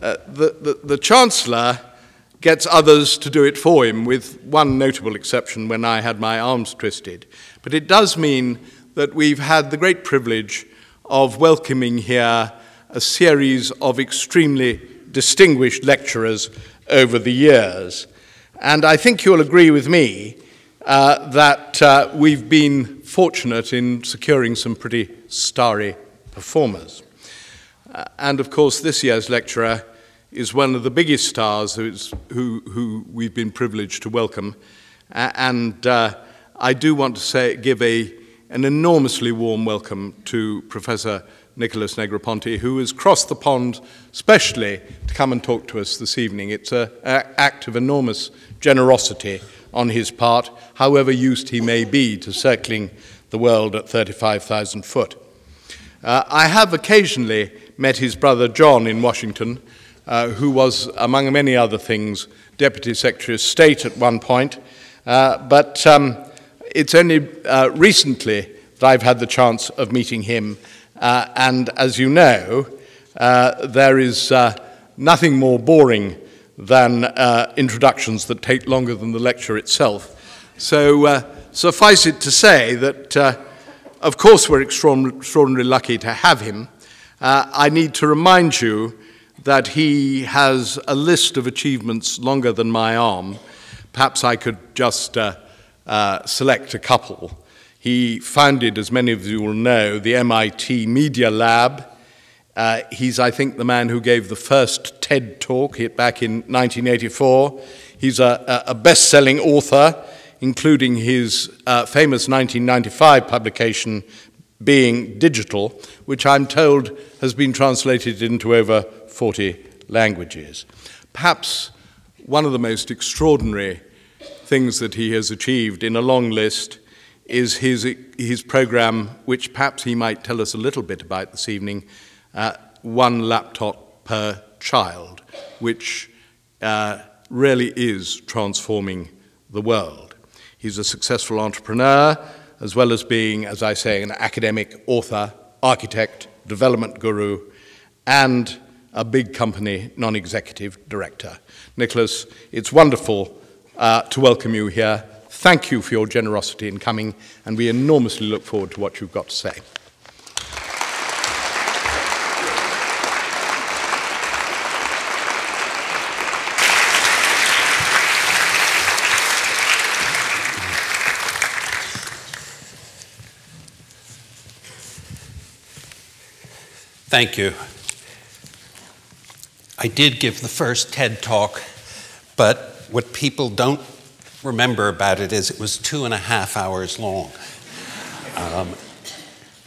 Uh, the, the, the Chancellor gets others to do it for him, with one notable exception when I had my arms twisted. But it does mean that we've had the great privilege of welcoming here a series of extremely distinguished lecturers over the years. And I think you'll agree with me uh, that uh, we've been fortunate in securing some pretty starry performers. Uh, and of course, this year's lecturer is one of the biggest stars who, who we've been privileged to welcome. and uh, I do want to say, give a, an enormously warm welcome to Professor Nicholas Negroponte, who has crossed the pond specially to come and talk to us this evening. It's an act of enormous generosity on his part, however used he may be to circling the world at 35,000 foot. Uh, I have occasionally met his brother John in Washington, uh, who was, among many other things, Deputy Secretary of State at one point. Uh, but um, it's only uh, recently that I've had the chance of meeting him. Uh, and as you know, uh, there is nothing more boring than introductions that take longer than the lecture itself. So suffice it to say that, of course, we're extraordinarily lucky to have him. I need to remind you that he has a list of achievements longer than my arm. Perhaps I could just uh, uh, select a couple. He founded, as many of you will know, the MIT Media Lab. Uh, he's, I think, the man who gave the first TED talk back in 1984. He's a, a best selling author, including his uh, famous 1995 publication, Being Digital, which I'm told has been translated into over 40 languages. Perhaps one of the most extraordinary things that he has achieved in a long list is his, his program, which perhaps he might tell us a little bit about this evening, uh, One Laptop Per Child, which uh, really is transforming the world. He's a successful entrepreneur, as well as being, as I say, an academic, author, architect, development guru, and a big company non executive director. Nicholas, it's wonderful uh, to welcome you here. Thank you for your generosity in coming, and we enormously look forward to what you've got to say. Thank you. I did give the first TED talk, but what people don't remember about it is it was two and a half hours long, um,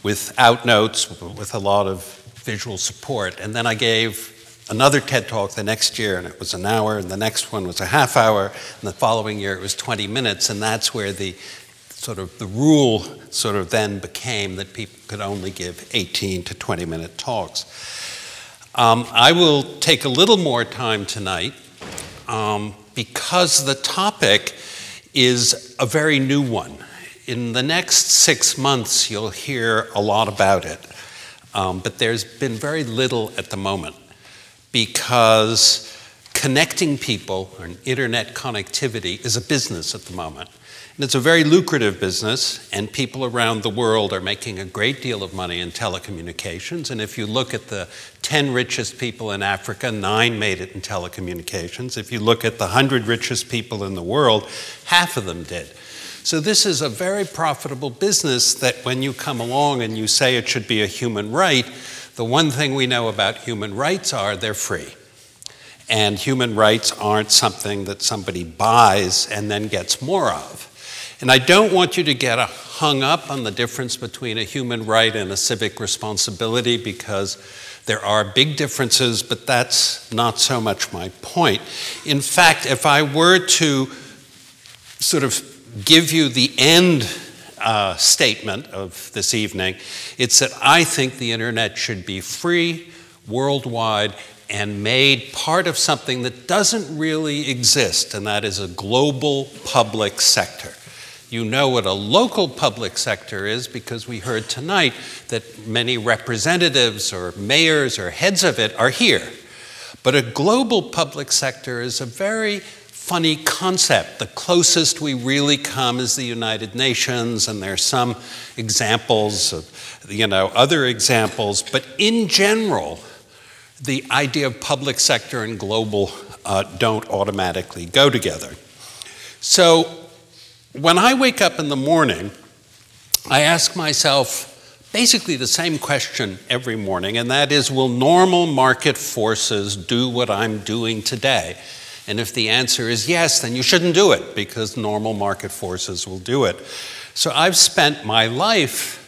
without notes, with a lot of visual support. And then I gave another TED talk the next year, and it was an hour, and the next one was a half hour, and the following year it was 20 minutes, and that's where the sort of the rule sort of then became that people could only give 18 to 20 minute talks. Um, I will take a little more time tonight um, because the topic is a very new one. In the next six months, you'll hear a lot about it, um, but there's been very little at the moment because connecting people, or internet connectivity, is a business at the moment. And it's a very lucrative business, and people around the world are making a great deal of money in telecommunications. And if you look at the 10 richest people in Africa, nine made it in telecommunications. If you look at the 100 richest people in the world, half of them did. So, this is a very profitable business that when you come along and you say it should be a human right, the one thing we know about human rights are they're free. And human rights aren't something that somebody buys and then gets more of. And I don't want you to get hung up on the difference between a human right and a civic responsibility because there are big differences, but that's not so much my point. In fact, if I were to sort of give you the end uh, statement of this evening, it's that I think the internet should be free, worldwide, and made part of something that doesn't really exist, and that is a global public sector. You know what a local public sector is because we heard tonight that many representatives or mayors or heads of it are here. But a global public sector is a very funny concept. The closest we really come is the United Nations, and there's some examples of, you know, other examples. But in general, the idea of public sector and global uh, don't automatically go together. So when I wake up in the morning, I ask myself basically the same question every morning, and that is Will normal market forces do what I'm doing today? And if the answer is yes, then you shouldn't do it because normal market forces will do it. So I've spent my life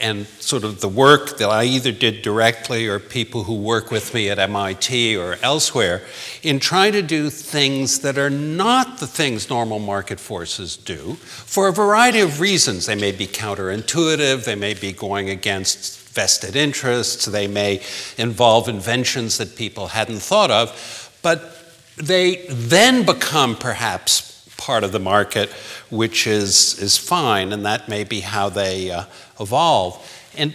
and sort of the work that I either did directly or people who work with me at MIT or elsewhere in trying to do things that are not the things normal market forces do for a variety of reasons. They may be counterintuitive, they may be going against vested interests, they may involve inventions that people hadn't thought of, but they then become perhaps part of the market, which is, is fine, and that may be how they uh, evolve. And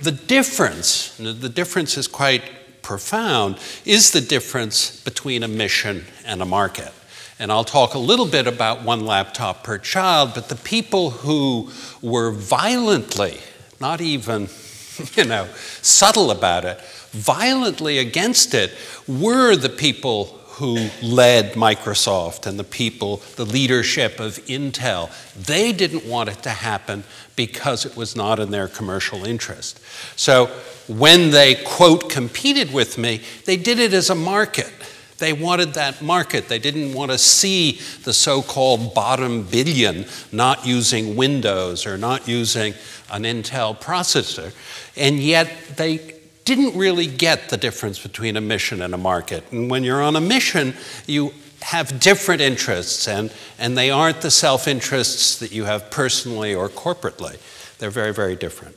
the difference, the difference is quite profound, is the difference between a mission and a market. And I'll talk a little bit about one laptop per child, but the people who were violently, not even, you know, subtle about it, violently against it were the people who led Microsoft and the people, the leadership of Intel, they didn't want it to happen because it was not in their commercial interest. So when they, quote, competed with me, they did it as a market. They wanted that market. They didn't want to see the so called bottom billion not using Windows or not using an Intel processor. And yet they didn't really get the difference between a mission and a market. And when you're on a mission, you have different interests, and, and they aren't the self interests that you have personally or corporately. They're very, very different.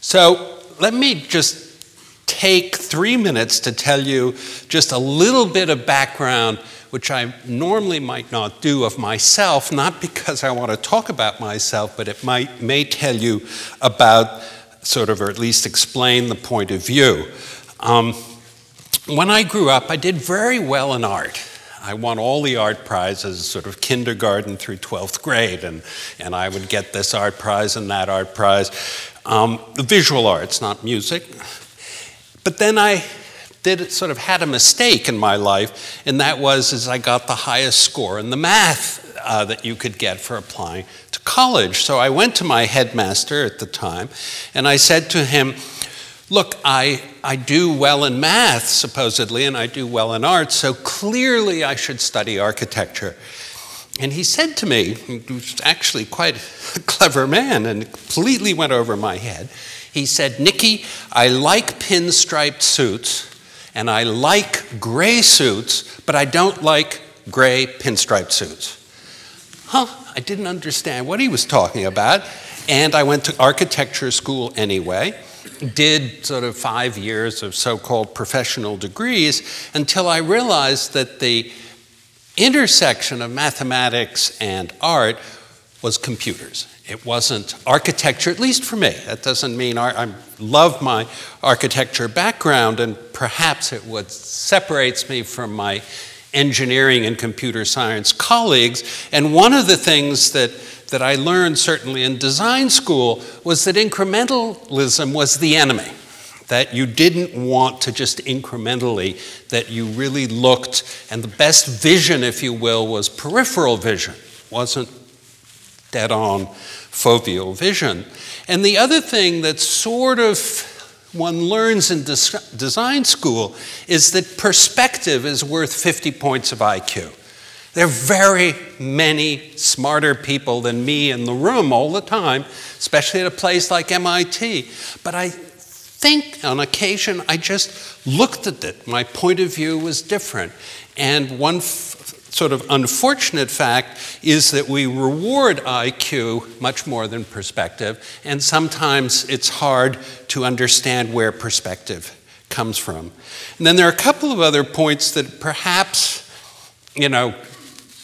So let me just take three minutes to tell you just a little bit of background, which I normally might not do of myself, not because I want to talk about myself, but it might, may tell you about sort of, or at least explain the point of view. Um, when I grew up, I did very well in art. I won all the art prizes, sort of kindergarten through 12th grade, and, and I would get this art prize and that art prize. Um, visual arts, not music. But then I did sort of had a mistake in my life, and that was as I got the highest score in the math uh, that you could get for applying to college. So I went to my headmaster at the time and I said to him, Look, I, I do well in math, supposedly, and I do well in art, so clearly I should study architecture. And he said to me, was actually quite a clever man and completely went over my head. He said, Nicky, I like pinstriped suits and I like gray suits, but I don't like gray pinstriped suits. Huh? I didn't understand what he was talking about. And I went to architecture school anyway, did sort of five years of so called professional degrees until I realized that the intersection of mathematics and art was computers. It wasn't architecture, at least for me. That doesn't mean. I love my architecture background, and perhaps it what separates me from my engineering and computer science colleagues. And one of the things that, that I learned, certainly in design school, was that incrementalism was the enemy. That you didn't want to just incrementally, that you really looked, and the best vision, if you will, was peripheral vision, wasn't dead on foveal vision. And the other thing that sort of one learns in design school is that perspective is worth 50 points of IQ. There are very many smarter people than me in the room all the time, especially at a place like MIT. But I think on occasion I just looked at it. My point of view was different. And one sort of unfortunate fact is that we reward IQ much more than perspective, and sometimes it's hard to understand where perspective comes from. And then there are a couple of other points that perhaps, you know,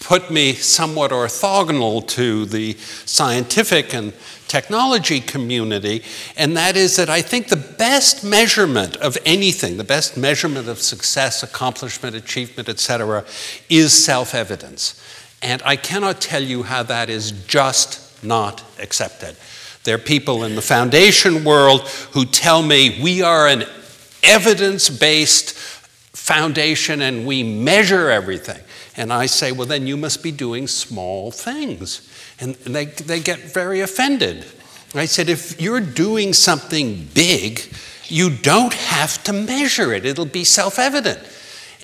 put me somewhat orthogonal to the scientific and technology community, and that is that I think the best measurement of anything, the best measurement of success, accomplishment, achievement, etc., is self evidence. And I cannot tell you how that is just not accepted. There are people in the foundation world who tell me we are an evidence based foundation and we measure everything. And I say, well, then you must be doing small things. And they, they get very offended. I said, if you're doing something big, you don't have to measure it, it'll be self evident.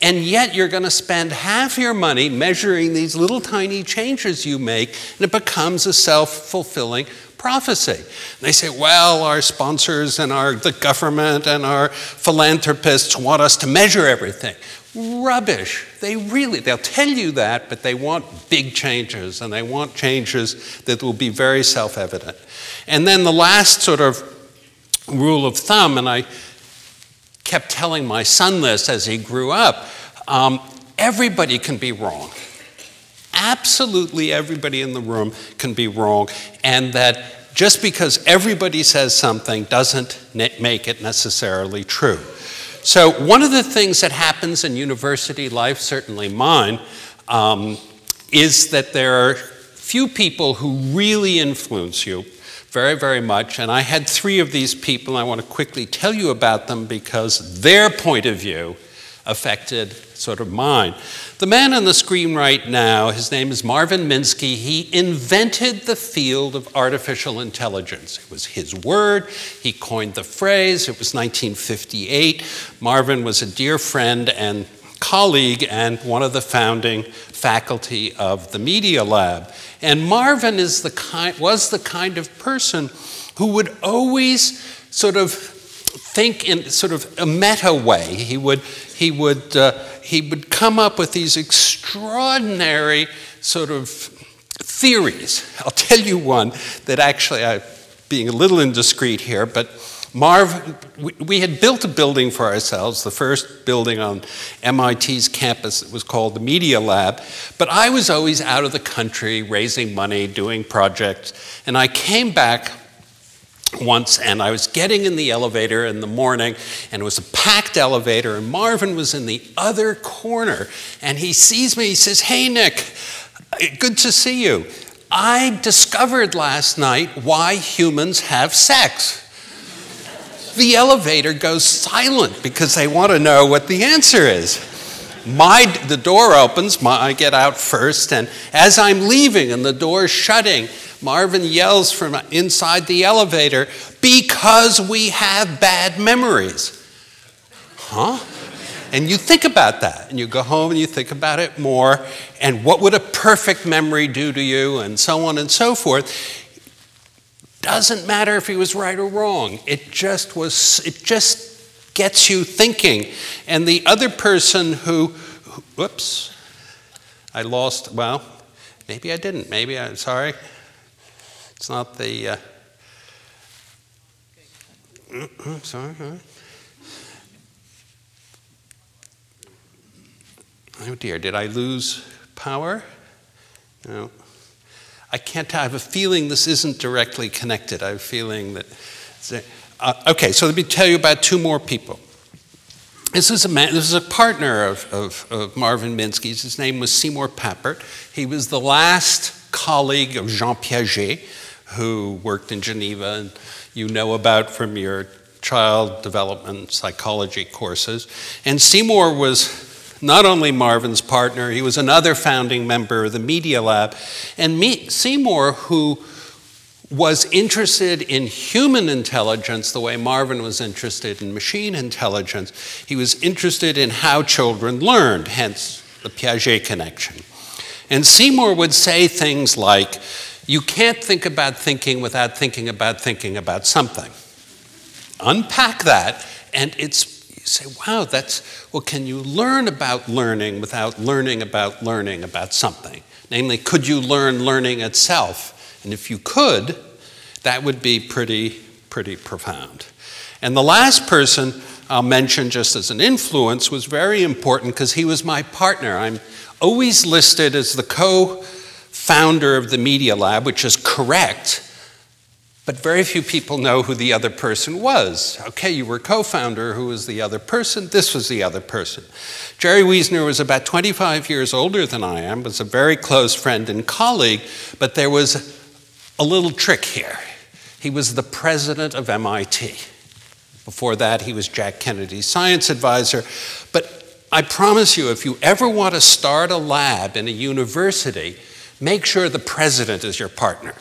And yet you're going to spend half your money measuring these little tiny changes you make, and it becomes a self fulfilling prophecy. They say, well, our sponsors and our, the government and our philanthropists want us to measure everything. Rubbish. They really, they'll tell you that, but they want big changes and they want changes that will be very self evident. And then the last sort of rule of thumb, and I kept telling my son this as he grew up um, everybody can be wrong absolutely everybody in the room can be wrong, and that just because everybody says something doesn't make it necessarily true. So, one of the things that happens in university life, certainly mine, um, is that there are few people who really influence you very, very much. And I had three of these people. I want to quickly tell you about them because their point of view affected sort of mind. The man on the screen right now, his name is Marvin Minsky. He invented the field of artificial intelligence. It was his word. He coined the phrase. It was 1958. Marvin was a dear friend and colleague and one of the founding faculty of the Media Lab. And Marvin is the kind, was the kind of person who would always sort of think in sort of a meta way. He would, he would, uh, he would come up with these extraordinary sort of theories. I'll tell you one that actually, I'm being a little indiscreet here, but Marv, we, we had built a building for ourselves, the first building on MIT's campus. It was called the Media Lab. But I was always out of the country raising money, doing projects. And I came back once and I was getting in the elevator in the morning and it was a packed elevator and Marvin was in the other corner and he sees me he says hey Nick good to see you. I discovered last night why humans have sex. The elevator goes silent because they want to know what the answer is. My the door opens my, I get out first and as I'm leaving and the door's shutting Marvin yells from inside the elevator, because we have bad memories. Huh? And you think about that, and you go home and you think about it more, and what would a perfect memory do to you, and so on and so forth. Doesn't matter if he was right or wrong. It just was, it just gets you thinking. And the other person who, whoops, I lost, well, maybe I didn't, maybe I'm sorry. It's not the. Uh, uh, sorry. Oh dear, did I lose power? No. I can't. I have a feeling this isn't directly connected. I have a feeling that. Uh, okay, so let me tell you about two more people. This is a man, this is a partner of, of, of Marvin Minsky's. His name was Seymour Papert. He was the last colleague of Jean Piaget, who worked in Geneva and you know about from your child development psychology courses. And Seymour was not only Marvin's partner, he was another founding member of the Media Lab. And me, Seymour, who was interested in human intelligence the way Marvin was interested in machine intelligence, he was interested in how children learned, hence the Piaget connection. And Seymour would say things like, you can't think about thinking without thinking about thinking about something. Unpack that, and it's, you say, wow, that's, well, can you learn about learning without learning about learning about something? Namely, could you learn learning itself? And if you could, that would be pretty, pretty profound. And the last person I'll mention just as an influence, was very important because he was my partner. I'm always listed as the co founder of the Media Lab, which is correct, but very few people know who the other person was. Okay, you were co founder, who was the other person? This was the other person. Jerry Wiesner was about 25 years older than I am, was a very close friend and colleague, but there was a little trick here. He was the president of MIT. Before that, he was Jack Kennedy's science advisor. But I promise you, if you ever want to start a lab in a university, make sure the president is your partner.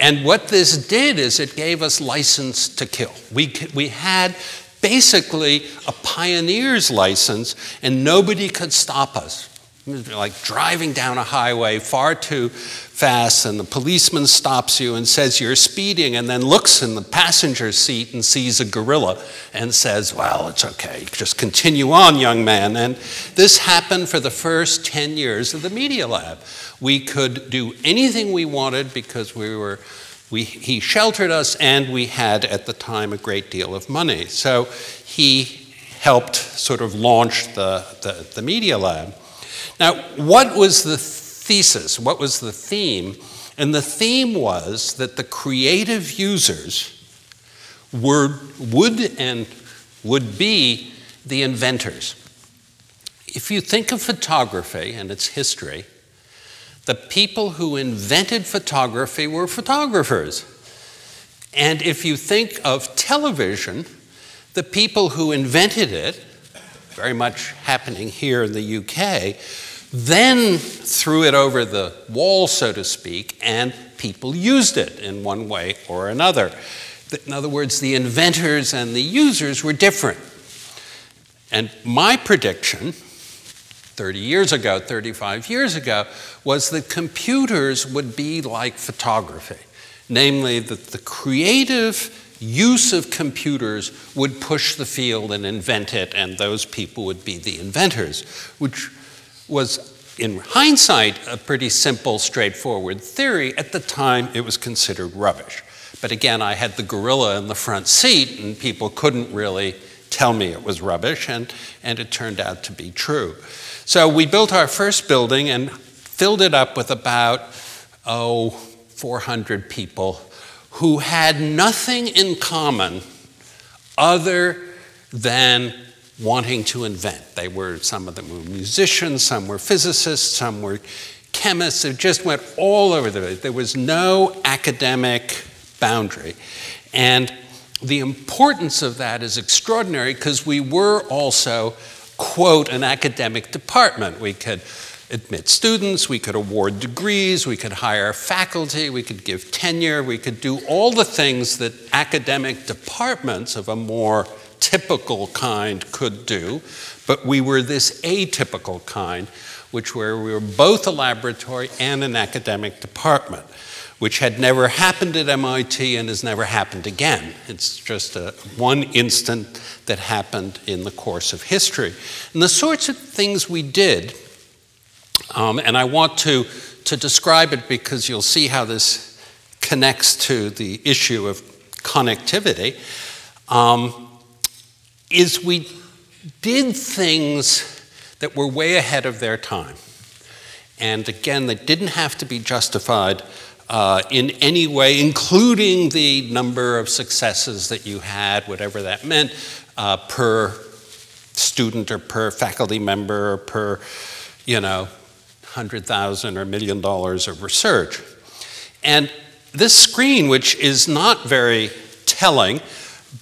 And what this did is it gave us license to kill. We, we had basically a pioneer's license, and nobody could stop us. Like driving down a highway far too fast, and the policeman stops you and says you're speeding, and then looks in the passenger seat and sees a gorilla and says, Well, it's okay, just continue on, young man. And this happened for the first 10 years of the Media Lab. We could do anything we wanted because we were, we, he sheltered us and we had at the time a great deal of money. So he helped sort of launch the, the, the Media Lab. Now, what was the thesis? What was the theme? And the theme was that the creative users were, would and would be the inventors. If you think of photography and its history, the people who invented photography were photographers. And if you think of television, the people who invented it, very much happening here in the UK, then threw it over the wall, so to speak, and people used it in one way or another. In other words, the inventors and the users were different. And my prediction 30 years ago, 35 years ago, was that computers would be like photography. Namely, that the creative use of computers would push the field and invent it, and those people would be the inventors, which was, in hindsight, a pretty simple, straightforward theory. At the time, it was considered rubbish. But again, I had the gorilla in the front seat, and people couldn't really tell me it was rubbish, and, and it turned out to be true. So we built our first building and filled it up with about, oh, 400 people who had nothing in common other than wanting to invent. They were, some of them were musicians, some were physicists, some were chemists. It just went all over the place. There was no academic boundary. And the importance of that is extraordinary because we were also quote an academic department. We could admit students, we could award degrees, we could hire faculty, we could give tenure, we could do all the things that academic departments of a more typical kind could do, but we were this atypical kind, which where we were both a laboratory and an academic department which had never happened at MIT and has never happened again. It's just a, one instant that happened in the course of history. And the sorts of things we did, um, and I want to, to describe it because you'll see how this connects to the issue of connectivity, um, is we did things that were way ahead of their time. And again, they didn't have to be justified uh, in any way, including the number of successes that you had, whatever that meant, uh, per student or per faculty member or per, you know, 100,000 or million dollars of research. And this screen, which is not very telling,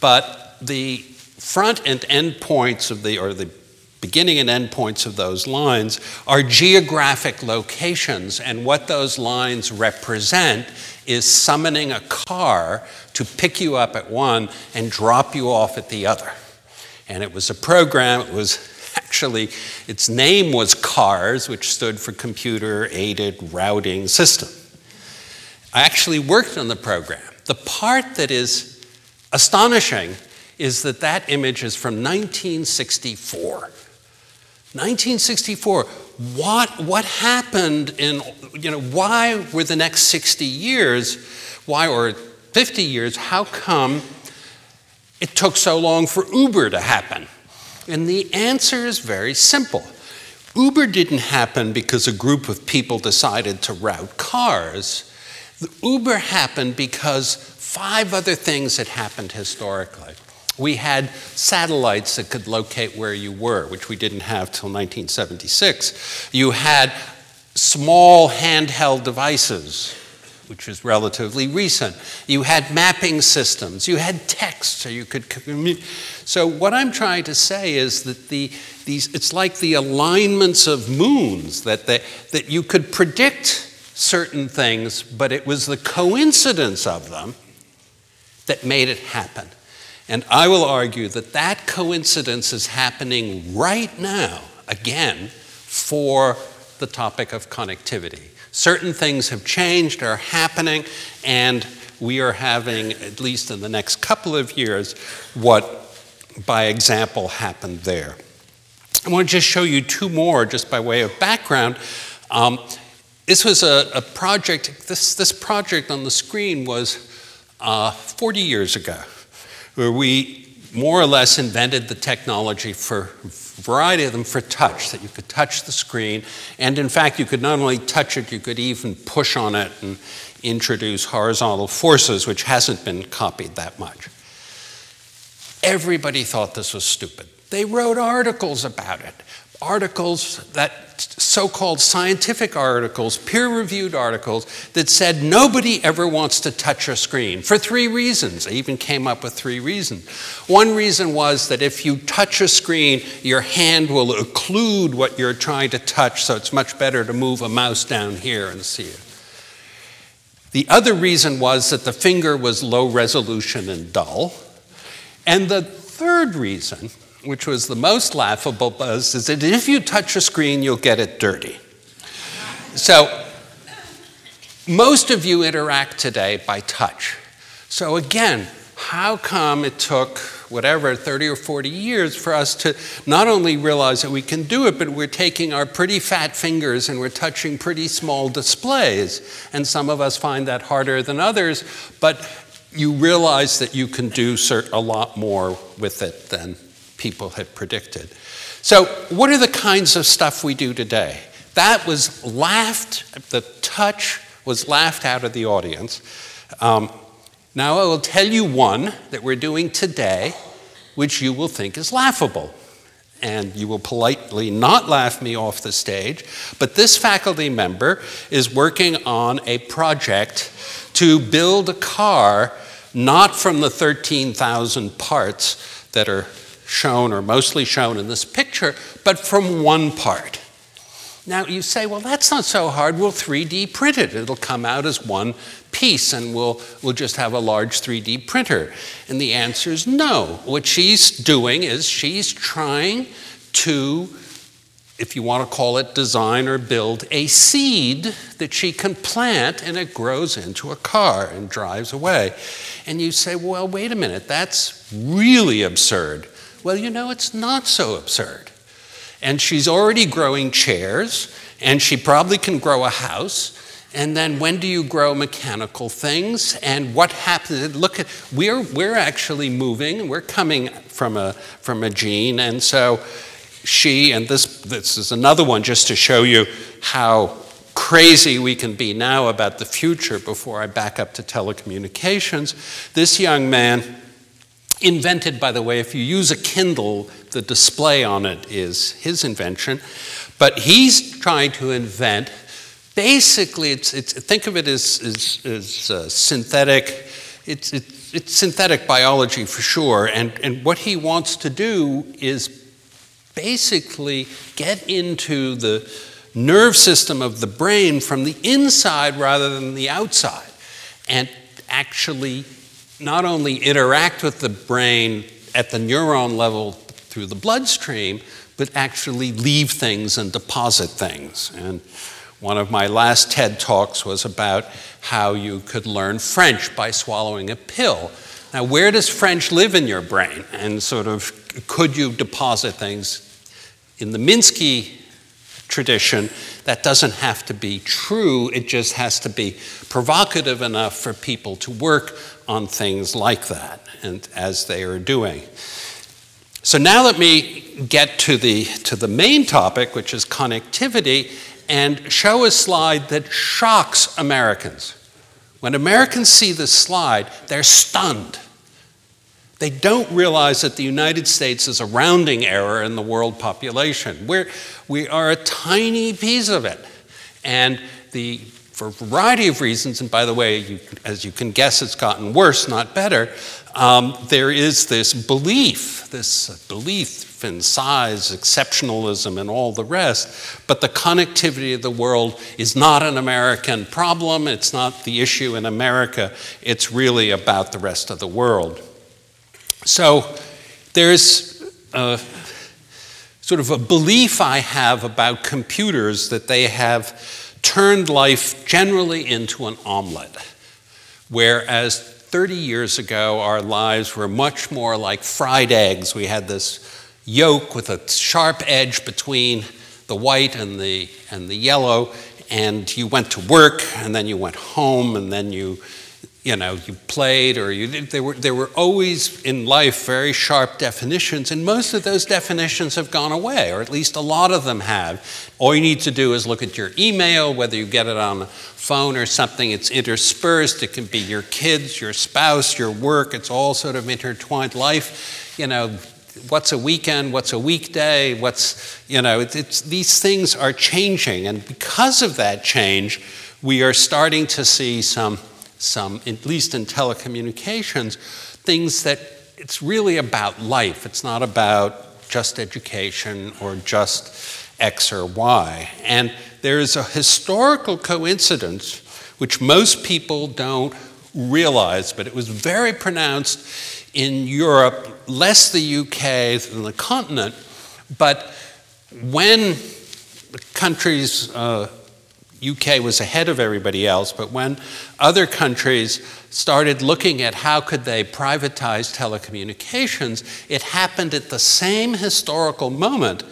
but the front and end points of the, or the beginning and end points of those lines are geographic locations, and what those lines represent is summoning a car to pick you up at one and drop you off at the other. And it was a program, it was actually, its name was CARS, which stood for Computer Aided Routing System. I actually worked on the program. The part that is astonishing is that that image is from 1964. 1964. What, what happened in, you know, why were the next 60 years, why, or 50 years, how come it took so long for Uber to happen? And the answer is very simple. Uber didn't happen because a group of people decided to route cars. Uber happened because five other things had happened historically. We had satellites that could locate where you were, which we didn't have till 1976. You had small handheld devices, which is relatively recent. You had mapping systems. You had text, so you could communicate. So what I'm trying to say is that the, these, it's like the alignments of moons, that, they, that you could predict certain things, but it was the coincidence of them that made it happen. And I will argue that that coincidence is happening right now, again, for the topic of connectivity. Certain things have changed, are happening, and we are having, at least in the next couple of years, what by example happened there. I want to just show you two more, just by way of background. Um, this was a, a, project, this, this project on the screen was uh, 40 years ago where we more or less invented the technology for a variety of them for touch, that you could touch the screen. And in fact, you could not only touch it, you could even push on it and introduce horizontal forces, which hasn't been copied that much. Everybody thought this was stupid. They wrote articles about it articles that so called scientific articles, peer reviewed articles, that said nobody ever wants to touch a screen for three reasons. I even came up with three reasons. One reason was that if you touch a screen, your hand will occlude what you're trying to touch, so it's much better to move a mouse down here and see it. The other reason was that the finger was low resolution and dull. And the third reason which was the most laughable buzz, is that if you touch a screen, you'll get it dirty. So, most of you interact today by touch. So, again, how come it took whatever 30 or 40 years for us to not only realize that we can do it, but we're taking our pretty fat fingers and we're touching pretty small displays. And some of us find that harder than others, but you realize that you can do a lot more with it than people had predicted. So, what are the kinds of stuff we do today? That was laughed, the touch was laughed out of the audience. Um, now, I will tell you one that we're doing today, which you will think is laughable. And you will politely not laugh me off the stage, but this faculty member is working on a project to build a car not from the 13,000 parts that are shown or mostly shown in this picture, but from one part. Now you say, well, that's not so hard. We'll 3D print it. It'll come out as one piece and we'll, we'll just have a large 3D printer. And the answer is no. What she's doing is she's trying to, if you want to call it design or build, a seed that she can plant and it grows into a car and drives away. And you say, well, wait a minute, that's really absurd. Well, you know, it's not so absurd. And she's already growing chairs, and she probably can grow a house. And then when do you grow mechanical things? And what happens? Look at we're we're actually moving. We're coming from a from a gene, and so she and this this is another one just to show you how crazy we can be now about the future before I back up to telecommunications. This young man Invented, by the way, if you use a Kindle, the display on it is his invention. But he's trying to invent, basically, it's, it's, think of it as, as, as uh, synthetic, it's, it's, it's synthetic biology for sure. And, and what he wants to do is basically get into the nerve system of the brain from the inside rather than the outside and actually not only interact with the brain at the neuron level through the bloodstream, but actually leave things and deposit things. And one of my last TED Talks was about how you could learn French by swallowing a pill. Now, where does French live in your brain? And sort of, could you deposit things? In the Minsky tradition. That doesn't have to be true, it just has to be provocative enough for people to work on things like that, and as they are doing. So now let me get to the, to the main topic, which is connectivity, and show a slide that shocks Americans. When Americans see this slide, they're stunned. They don't realize that the United States is a rounding error in the world population. We're, we are a tiny piece of it. And the, for a variety of reasons, and by the way, you, as you can guess, it's gotten worse, not better, um, there is this belief, this belief in size, exceptionalism, and all the rest. But the connectivity of the world is not an American problem. It's not the issue in America. It's really about the rest of the world. So there's a, sort of a belief I have about computers that they have turned life generally into an omelet, whereas 30 years ago our lives were much more like fried eggs. We had this yolk with a sharp edge between the white and the, and the yellow, and you went to work, and then you went home, and then you you know, you played or you did, there were, there were always in life very sharp definitions, and most of those definitions have gone away, or at least a lot of them have. All you need to do is look at your email, whether you get it on a phone or something, it's interspersed. It can be your kids, your spouse, your work, it's all sort of intertwined. Life, you know, what's a weekend, what's a weekday, what's, you know, it's, it's, these things are changing, and because of that change, we are starting to see some some, at least in telecommunications, things that it's really about life. It's not about just education or just X or Y. And there is a historical coincidence which most people don't realize, but it was very pronounced in Europe, less the UK than the continent. But when the countries uh, UK was ahead of everybody else, but when other countries started looking at how could they privatize telecommunications, it happened at the same historical moment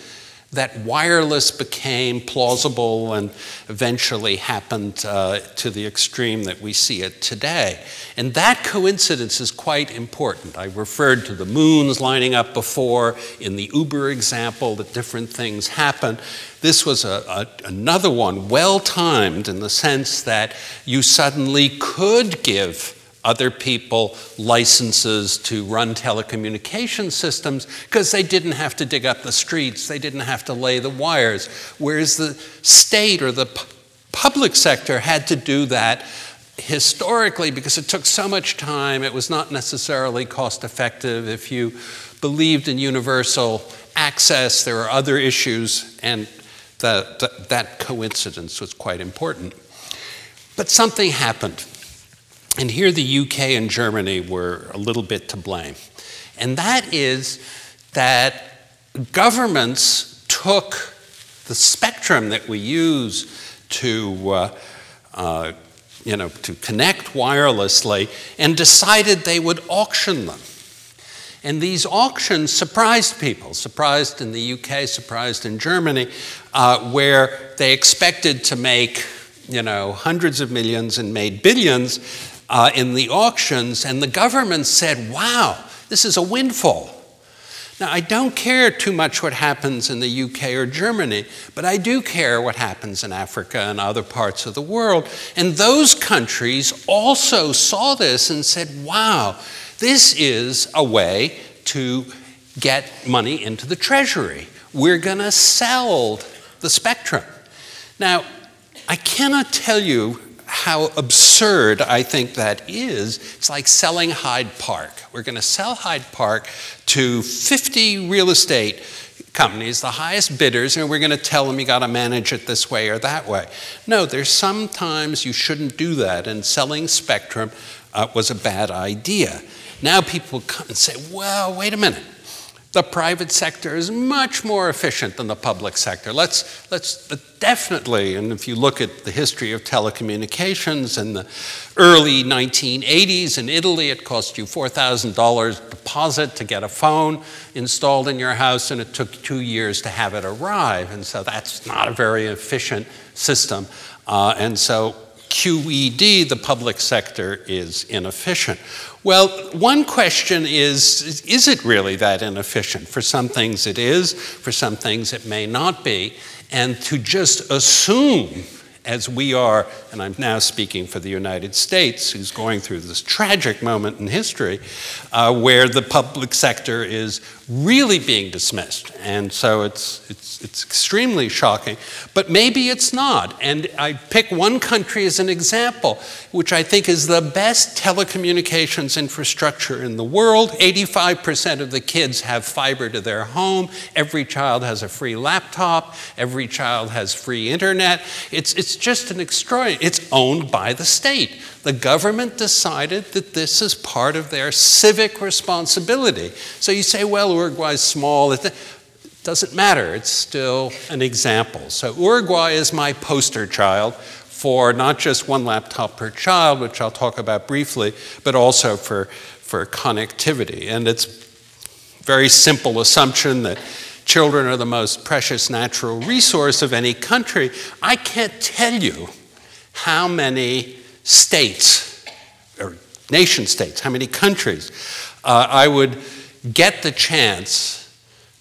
that wireless became plausible and eventually happened uh, to the extreme that we see it today. And that coincidence is quite important. I referred to the moons lining up before in the Uber example that different things happen. This was a, a, another one, well timed in the sense that you suddenly could give other people licenses to run telecommunication systems because they didn't have to dig up the streets, they didn't have to lay the wires, whereas the state or the public sector had to do that historically because it took so much time, it was not necessarily cost effective. If you believed in universal access, there are other issues, and the, the, that coincidence was quite important. But something happened and here the UK and Germany were a little bit to blame. And that is that governments took the spectrum that we use to, uh, uh, you know, to connect wirelessly and decided they would auction them. And these auctions surprised people, surprised in the UK, surprised in Germany, uh, where they expected to make, you know, hundreds of millions and made billions uh, in the auctions, and the government said, wow, this is a windfall. Now, I don't care too much what happens in the UK or Germany, but I do care what happens in Africa and other parts of the world. And those countries also saw this and said, wow, this is a way to get money into the treasury. We're going to sell the spectrum. Now, I cannot tell you how absurd I think that is. It's like selling Hyde Park. We're going to sell Hyde Park to 50 real estate companies, the highest bidders, and we're going to tell them you got to manage it this way or that way. No, there's sometimes you shouldn't do that, and selling spectrum uh, was a bad idea. Now people come and say, well, wait a minute. The private sector is much more efficient than the public sector. Let's, let's definitely, and if you look at the history of telecommunications in the early 1980s in Italy, it cost you $4,000 deposit to get a phone installed in your house, and it took two years to have it arrive. And so that's not a very efficient system. Uh, and so QED, the public sector, is inefficient. Well, one question is is it really that inefficient? For some things it is, for some things it may not be. And to just assume as we are, and I'm now speaking for the United States, who's going through this tragic moment in history uh, where the public sector is really being dismissed. And so it's, it's, it's extremely shocking. But maybe it's not. And I pick one country as an example, which I think is the best telecommunications infrastructure in the world. 85% of the kids have fiber to their home. Every child has a free laptop. Every child has free internet. It's, it's just an extraordinary, it's owned by the state. The government decided that this is part of their civic responsibility. So you say, well, Uruguay's small. It doesn't matter. It's still an example. So Uruguay is my poster child for not just one laptop per child, which I'll talk about briefly, but also for, for connectivity. And it's very simple assumption that children are the most precious natural resource of any country. I can't tell you how many states, or nation states, how many countries uh, I would get the chance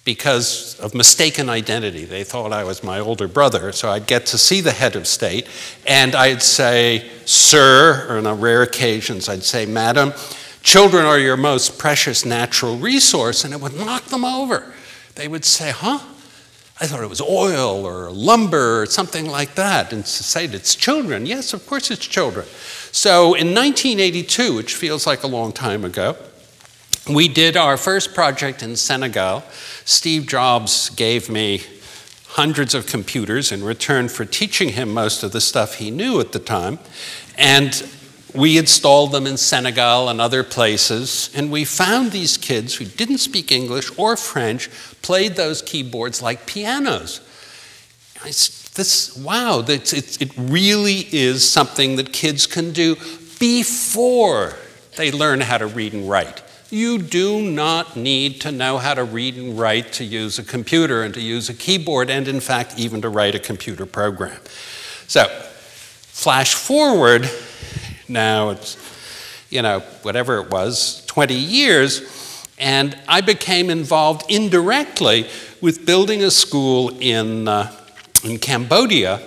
because of mistaken identity. They thought I was my older brother, so I'd get to see the head of state, and I'd say, Sir, or on rare occasions, I'd say, Madam, children are your most precious natural resource, and it would knock them over. They would say, Huh? I thought it was oil or lumber or something like that. And say it's children. Yes, of course it's children. So in 1982, which feels like a long time ago, we did our first project in Senegal. Steve Jobs gave me hundreds of computers in return for teaching him most of the stuff he knew at the time. And we installed them in Senegal and other places, and we found these kids who didn't speak English or French played those keyboards like pianos. I, this, wow, it, it really is something that kids can do before they learn how to read and write. You do not need to know how to read and write to use a computer and to use a keyboard, and in fact, even to write a computer program. So, flash forward, now it's, you know, whatever it was, 20 years, and I became involved indirectly with building a school in, uh, in Cambodia.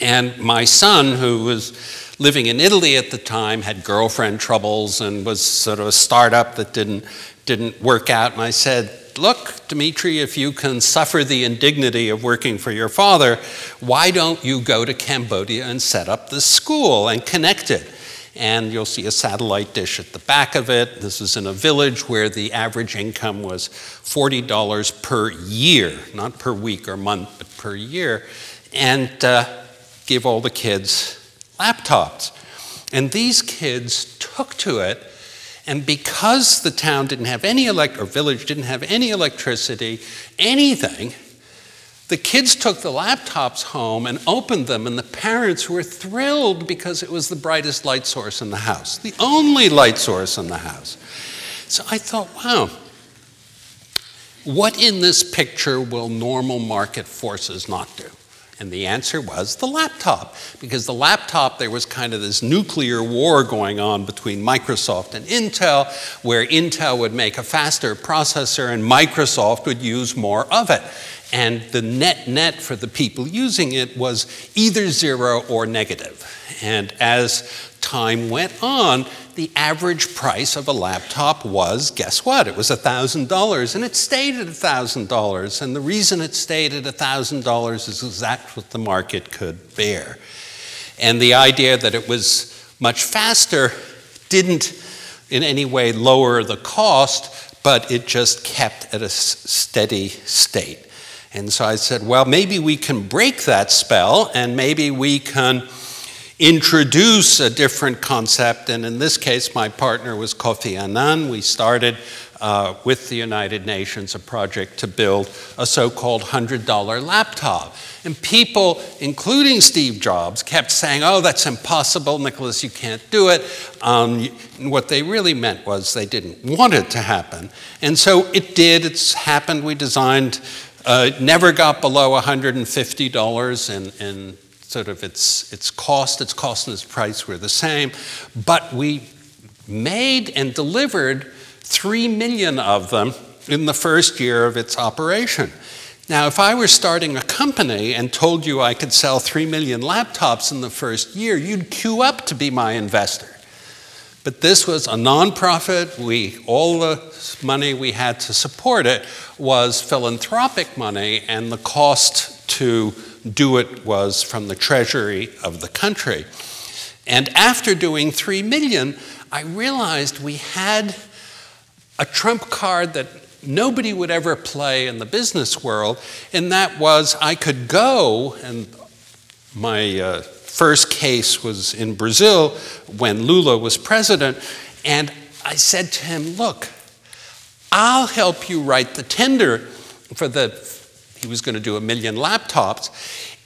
And my son, who was living in Italy at the time, had girlfriend troubles and was sort of a startup that didn't, didn't work out. And I said, Look, Dimitri, if you can suffer the indignity of working for your father, why don't you go to Cambodia and set up this school and connect it? And you'll see a satellite dish at the back of it. This is in a village where the average income was $40 per year, not per week or month, but per year. And uh, give all the kids laptops. And these kids took to it, and because the town didn't have any elect or village didn't have any electricity, anything, the kids took the laptops home and opened them, and the parents were thrilled because it was the brightest light source in the house, the only light source in the house. So I thought, wow, what in this picture will normal market forces not do? And the answer was the laptop, because the laptop, there was kind of this nuclear war going on between Microsoft and Intel, where Intel would make a faster processor and Microsoft would use more of it. And the net net for the people using it was either zero or negative. And as time went on, the average price of a laptop was guess what? It was $1,000, and it stayed at $1,000. And the reason it stayed at $1,000 is because that's what the market could bear. And the idea that it was much faster didn't in any way lower the cost, but it just kept at a steady state. And so I said, well, maybe we can break that spell and maybe we can introduce a different concept. And in this case, my partner was Kofi Annan. We started uh, with the United Nations a project to build a so called $100 laptop. And people, including Steve Jobs, kept saying, oh, that's impossible, Nicholas, you can't do it. Um, what they really meant was they didn't want it to happen. And so it did, it's happened. We designed, uh, never got below $150 in, in sort of its, its cost, its cost and its price were the same. But we made and delivered 3 million of them in the first year of its operation. Now, if I were starting a company and told you I could sell 3 million laptops in the first year, you'd queue up to be my investor. But this was a nonprofit. We, all the money we had to support it was philanthropic money, and the cost to do it was from the treasury of the country. And after doing 3 million, I realized we had a trump card that nobody would ever play in the business world, and that was I could go, and my uh, first case was in Brazil when Lula was president, and I said to him, Look, I'll help you write the tender for the, he was going to do a million laptops,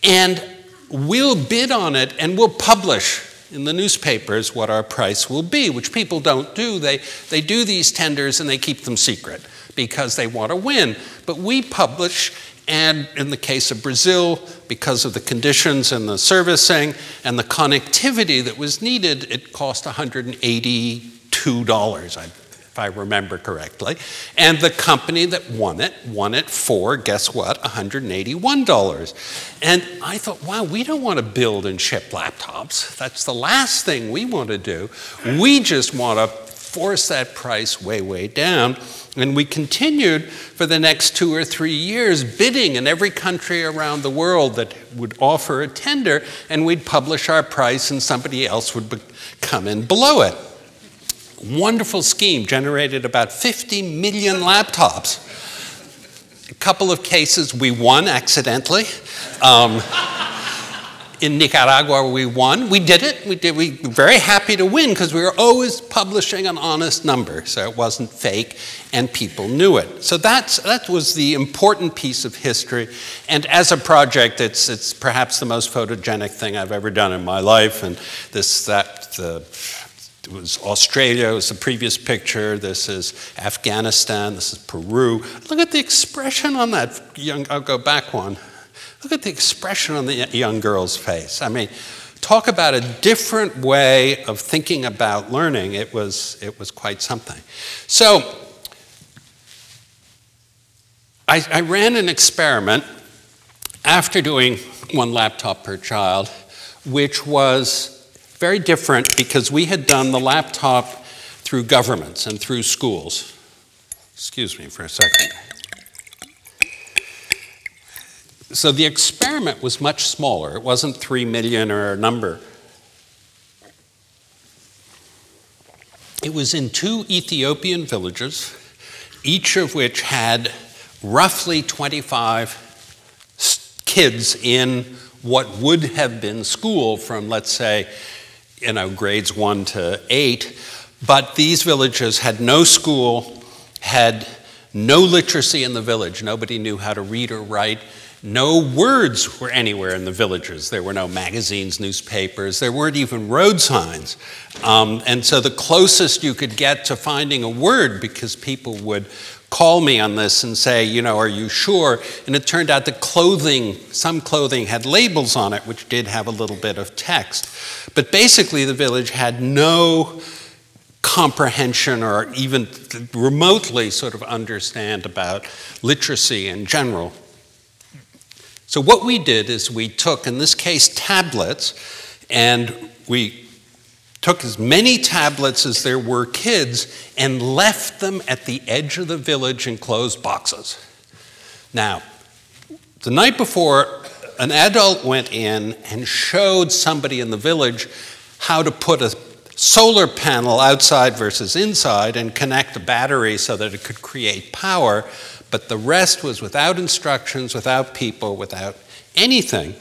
and we'll bid on it and we'll publish in the newspapers what our price will be, which people don't do. They, they do these tenders and they keep them secret because they want to win. But we publish, and in the case of Brazil, because of the conditions and the servicing and the connectivity that was needed, it cost $182, if I remember correctly. And the company that won it won it for, guess what, $181. And I thought, wow, we don't want to build and ship laptops. That's the last thing we want to do. We just want to force that price way, way down. And we continued for the next two or three years bidding in every country around the world that would offer a tender, and we'd publish our price and somebody else would come in below it. Wonderful scheme, generated about 50 million laptops. A couple of cases we won accidentally. Um, in Nicaragua, we won. We did it. We did. We were very happy to win because we were always publishing an honest number, so it wasn't fake, and people knew it. So that's that was the important piece of history. And as a project, it's it's perhaps the most photogenic thing I've ever done in my life. And this that the it was Australia, it was the previous picture. This is Afghanistan, this is Peru. Look at the expression on that young, I'll go back one. Look at the expression on the young girl's face. I mean, talk about a different way of thinking about learning. It was, it was quite something. So, I, I ran an experiment after doing one laptop per child, which was very different because we had done the laptop through governments and through schools. Excuse me for a second. So the experiment was much smaller. It wasn't 3 million or a number. It was in two Ethiopian villages, each of which had roughly 25 kids in what would have been school from, let's say, you know, grades one to eight. But these villages had no school, had no literacy in the village. Nobody knew how to read or write. No words were anywhere in the villages. There were no magazines, newspapers, there weren't even road signs. Um, and so the closest you could get to finding a word, because people would call me on this and say, you know, are you sure? And it turned out that clothing, some clothing had labels on it, which did have a little bit of text. But basically, the village had no comprehension or even remotely sort of understand about literacy in general. So, what we did is we took, in this case, tablets, and we took as many tablets as there were kids and left them at the edge of the village in closed boxes. Now, the night before, an adult went in and showed somebody in the village how to put a solar panel outside versus inside and connect a battery so that it could create power but the rest was without instructions, without people, without anything.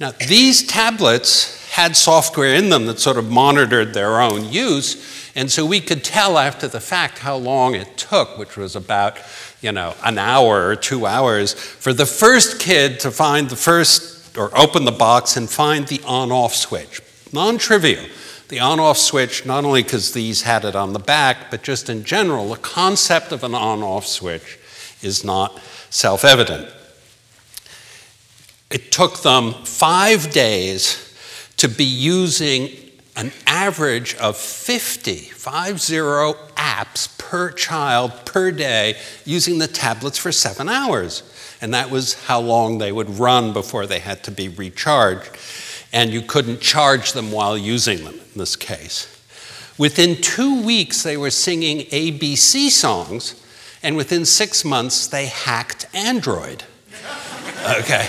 Now, these tablets had software in them that sort of monitored their own use. And so we could tell after the fact how long it took, which was about, you know, an hour or two hours, for the first kid to find the first, or open the box and find the on off switch. Non trivial. The on off switch, not only because these had it on the back, but just in general, the concept of an on off switch is not self evident. It took them five days to be using an average of 50, 50 apps per child per day using the tablets for seven hours. And that was how long they would run before they had to be recharged. And you couldn't charge them while using them in this case. Within two weeks, they were singing ABC songs, and within six months, they hacked Android. Okay.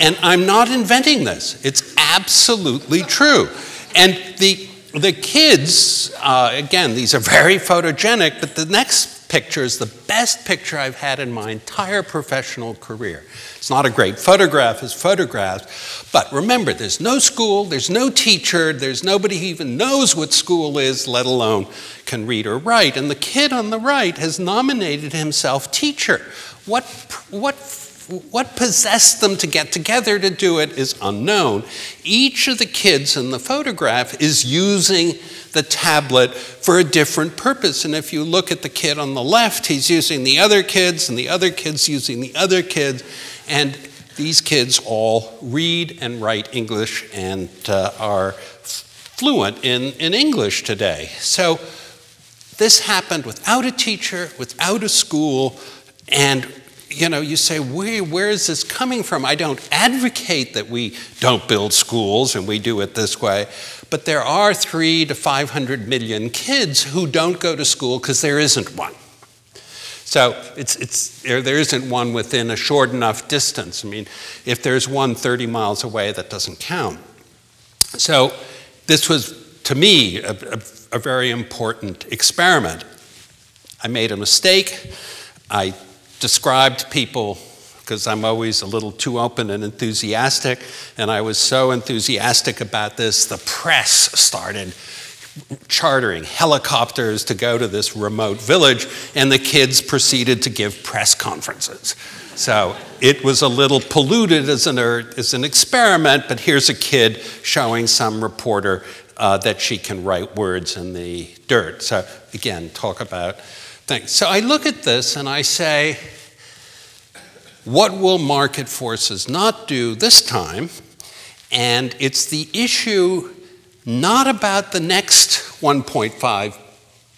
And I'm not inventing this, it's absolutely true. And the, the kids, uh, again, these are very photogenic, but the next picture is the best picture I've had in my entire professional career. It's not a great photograph as photographs, but remember, there's no school, there's no teacher, there's nobody who even knows what school is, let alone can read or write. And the kid on the right has nominated himself teacher. What, what what possessed them to get together to do it is unknown. Each of the kids in the photograph is using the tablet for a different purpose. And if you look at the kid on the left, he's using the other kids, and the other kids using the other kids. And these kids all read and write English and uh, are fluent in, in English today. So this happened without a teacher, without a school, and you know, you say, where, where is this coming from? I don't advocate that we don't build schools and we do it this way, but there are three to 500 million kids who don't go to school because there isn't one. So it's, it's, there, there isn't one within a short enough distance. I mean, if there's one 30 miles away, that doesn't count. So this was, to me, a, a, a very important experiment. I made a mistake. I described people because I'm always a little too open and enthusiastic, and I was so enthusiastic about this, the press started chartering helicopters to go to this remote village, and the kids proceeded to give press conferences. So it was a little polluted as an, as an experiment, but here's a kid showing some reporter uh, that she can write words in the dirt. So again, talk about So I look at this and I say, what will market forces not do this time? And it's the issue not about the next 1.5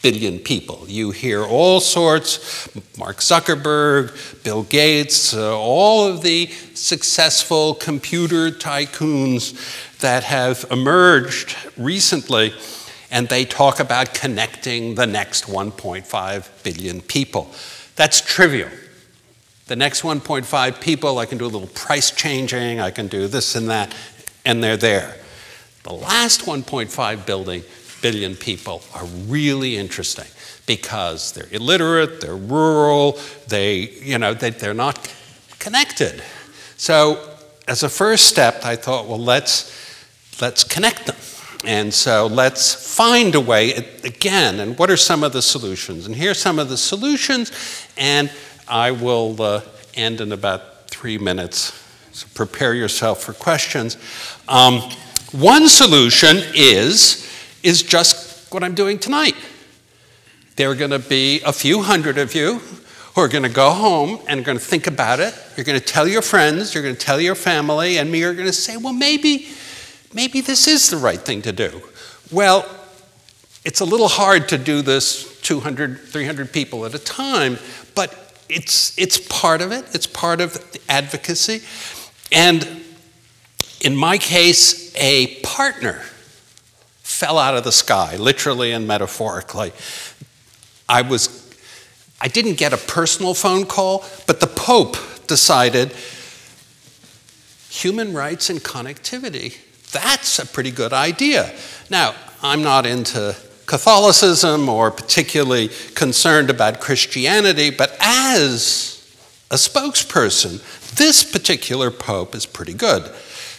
billion people. You hear all sorts, Mark Zuckerberg, Bill Gates, uh, all of the successful computer tycoons that have emerged recently, and they talk about connecting the next 1.5 billion people. That's trivial. The next 1.5 people, I can do a little price changing, I can do this and that, and they're there. The last 1.5 billion, billion people are really interesting because they're illiterate, they're rural, they, you know, they, they're not connected. So as a first step, I thought, well, let's, let's connect them. And so let's find a way, again, and what are some of the solutions? And here's some of the solutions, and I will uh, end in about three minutes. So prepare yourself for questions. Um, one solution is, is just what I'm doing tonight. There are going to be a few hundred of you who are going to go home and going to think about it. You're going to tell your friends, you're going to tell your family, and me are going to say, well, maybe, maybe this is the right thing to do. Well, it's a little hard to do this 200, 300 people at a time, but it's, it's part of it. It's part of the advocacy. And in my case, a partner fell out of the sky, literally and metaphorically. I was I didn't get a personal phone call, but the Pope decided human rights and connectivity. That's a pretty good idea. Now, I'm not into Catholicism or particularly concerned about Christianity, but as a spokesperson, this particular Pope is pretty good.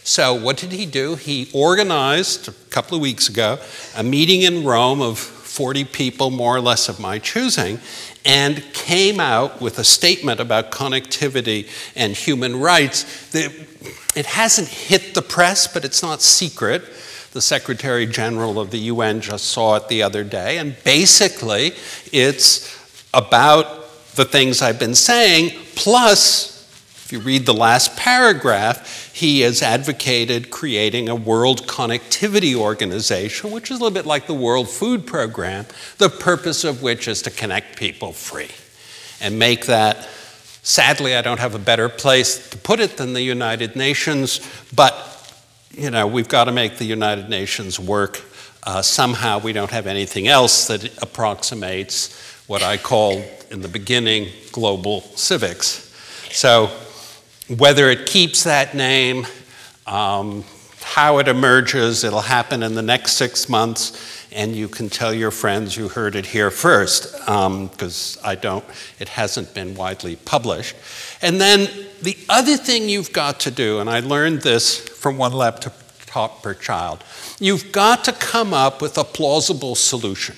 So, what did he do? He organized a couple of weeks ago a meeting in Rome of 40 people, more or less of my choosing, and came out with a statement about connectivity and human rights. That it hasn't hit the press, but it's not secret. The Secretary General of the UN just saw it the other day, and basically, it's about the things I've been saying, plus if you read the last paragraph, he has advocated creating a world connectivity organization, which is a little bit like the World Food Program, the purpose of which is to connect people free and make that. Sadly, I don't have a better place to put it than the United Nations, but you know, we've got to make the United Nations work. Uh, somehow we don't have anything else that approximates what I called in the beginning global civics. So whether it keeps that name, um, how it emerges, it'll happen in the next six months, and you can tell your friends you heard it here first, because um, I don't, it hasn't been widely published. And then the other thing you've got to do, and I learned this from one laptop per child, you've got to come up with a plausible solution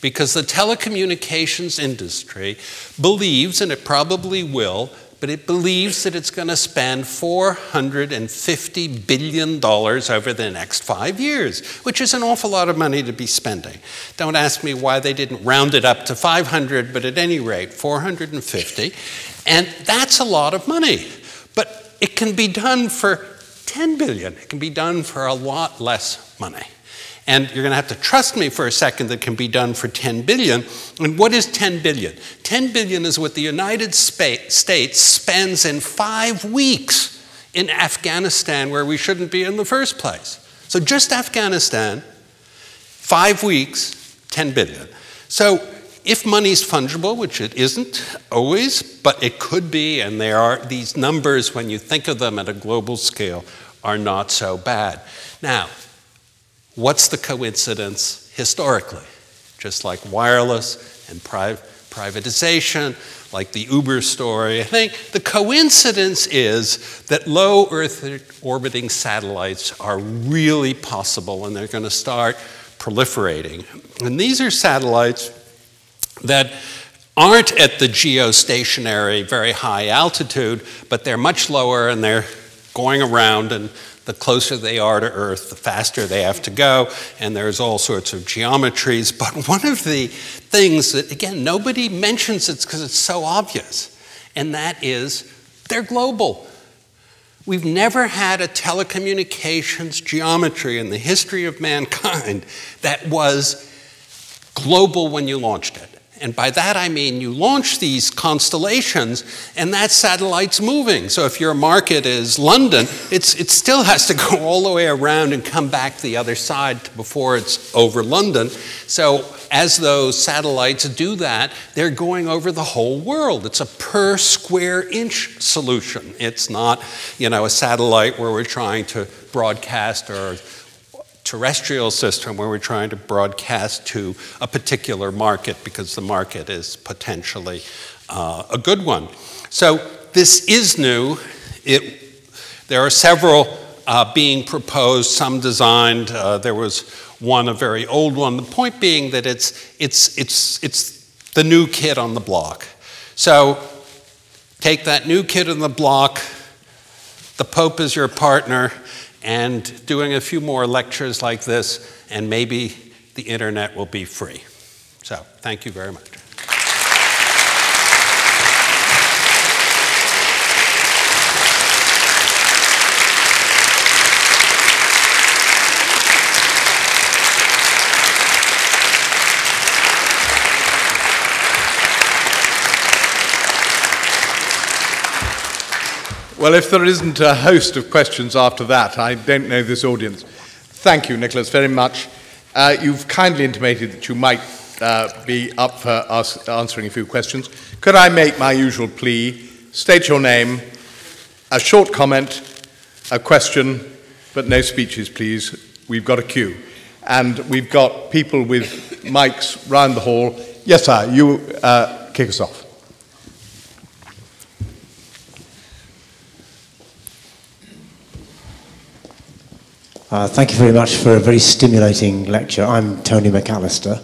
because the telecommunications industry believes, and it probably will, but it believes that it's going to spend $450 billion over the next five years, which is an awful lot of money to be spending. Don't ask me why they didn't round it up to 500, but at any rate, 450. And that's a lot of money. But it can be done for 10 billion. It can be done for a lot less money. And you're going to have to trust me for a second that can be done for 10 billion. And what is 10 billion? 10 billion is what the United States spends in five weeks in Afghanistan, where we shouldn't be in the first place. So just Afghanistan, five weeks, 10 billion. So if money is fungible, which it isn't always, but it could be, and there are these numbers when you think of them at a global scale are not so bad. Now, What's the coincidence historically? Just like wireless and pri- privatization, like the Uber story, I think the coincidence is that low Earth orbiting satellites are really possible and they're going to start proliferating. And these are satellites that aren't at the geostationary, very high altitude, but they're much lower and they're going around and the closer they are to Earth, the faster they have to go, and there's all sorts of geometries. But one of the things that, again, nobody mentions it because it's so obvious, and that is they're global. We've never had a telecommunications geometry in the history of mankind that was global when you launched it. And by that I mean you launch these constellations and that satellite's moving. So if your market is London, it still has to go all the way around and come back the other side before it's over London. So as those satellites do that, they're going over the whole world. It's a per square inch solution. It's not, you know, a satellite where we're trying to broadcast or terrestrial system where we're trying to broadcast to a particular market because the market is potentially uh, a good one. So this is new. It, there are several uh, being proposed, some designed. Uh, there was one, a very old one. The point being that it's, it's, it's, it's the new kid on the block. So take that new kid on the block, the Pope is your partner, and doing a few more lectures like this, and maybe the internet will be free. So, thank you very much. Well, if there isn't a host of questions after that, I don't know this audience. Thank you, Nicholas, very much. Uh, you've kindly intimated that you might uh, be up for us answering a few questions. Could I make my usual plea? State your name, a short comment, a question, but no speeches, please. We've got a queue. And we've got people with mics round the hall. Yes, sir, you uh, kick us off. Uh, thank you very much for a very stimulating lecture. I'm Tony McAllister.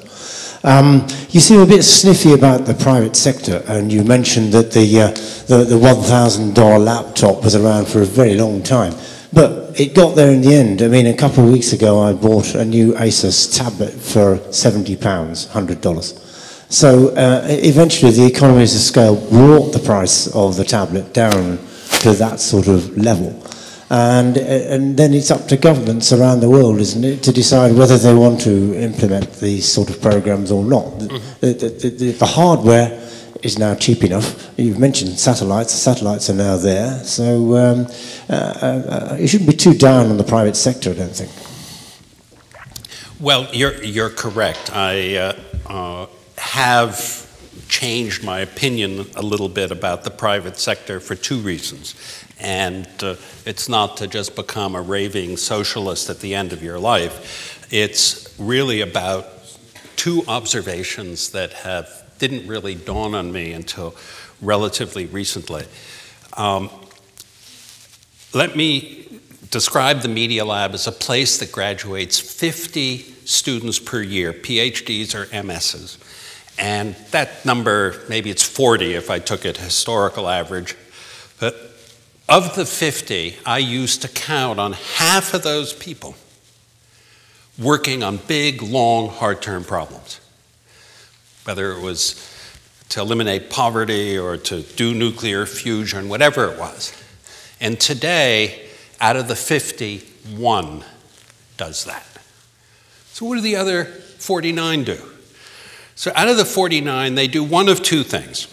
Um, you seem a bit sniffy about the private sector, and you mentioned that the, uh, the, the $1,000 laptop was around for a very long time. But it got there in the end. I mean, a couple of weeks ago, I bought a new Asus tablet for £70, $100. So uh, eventually, the economies of scale brought the price of the tablet down to that sort of level. And, uh, and then it's up to governments around the world, isn't it, to decide whether they want to implement these sort of programs or not. Mm-hmm. The, the, the, the, hardware is now cheap enough. You've mentioned satellites. Satellites are now there. So um, uh, uh, you shouldn't be too down on the private sector, I don't think. Well, you're, you're correct. I uh, uh, have changed my opinion a little bit about the private sector for two reasons. And uh, it's not to just become a raving socialist at the end of your life. It's really about two observations that have didn't really dawn on me until relatively recently. Um, let me describe the Media Lab as a place that graduates 50 students per year, PhDs or MSs. And that number, maybe it's 40 if I took it historical average. But of the 50, I used to count on half of those people working on big, long, hard term problems. Whether it was to eliminate poverty or to do nuclear fusion, whatever it was. And today, out of the 50, one does that. So, what do the other 49 do? So out of the 49, they do one of two things.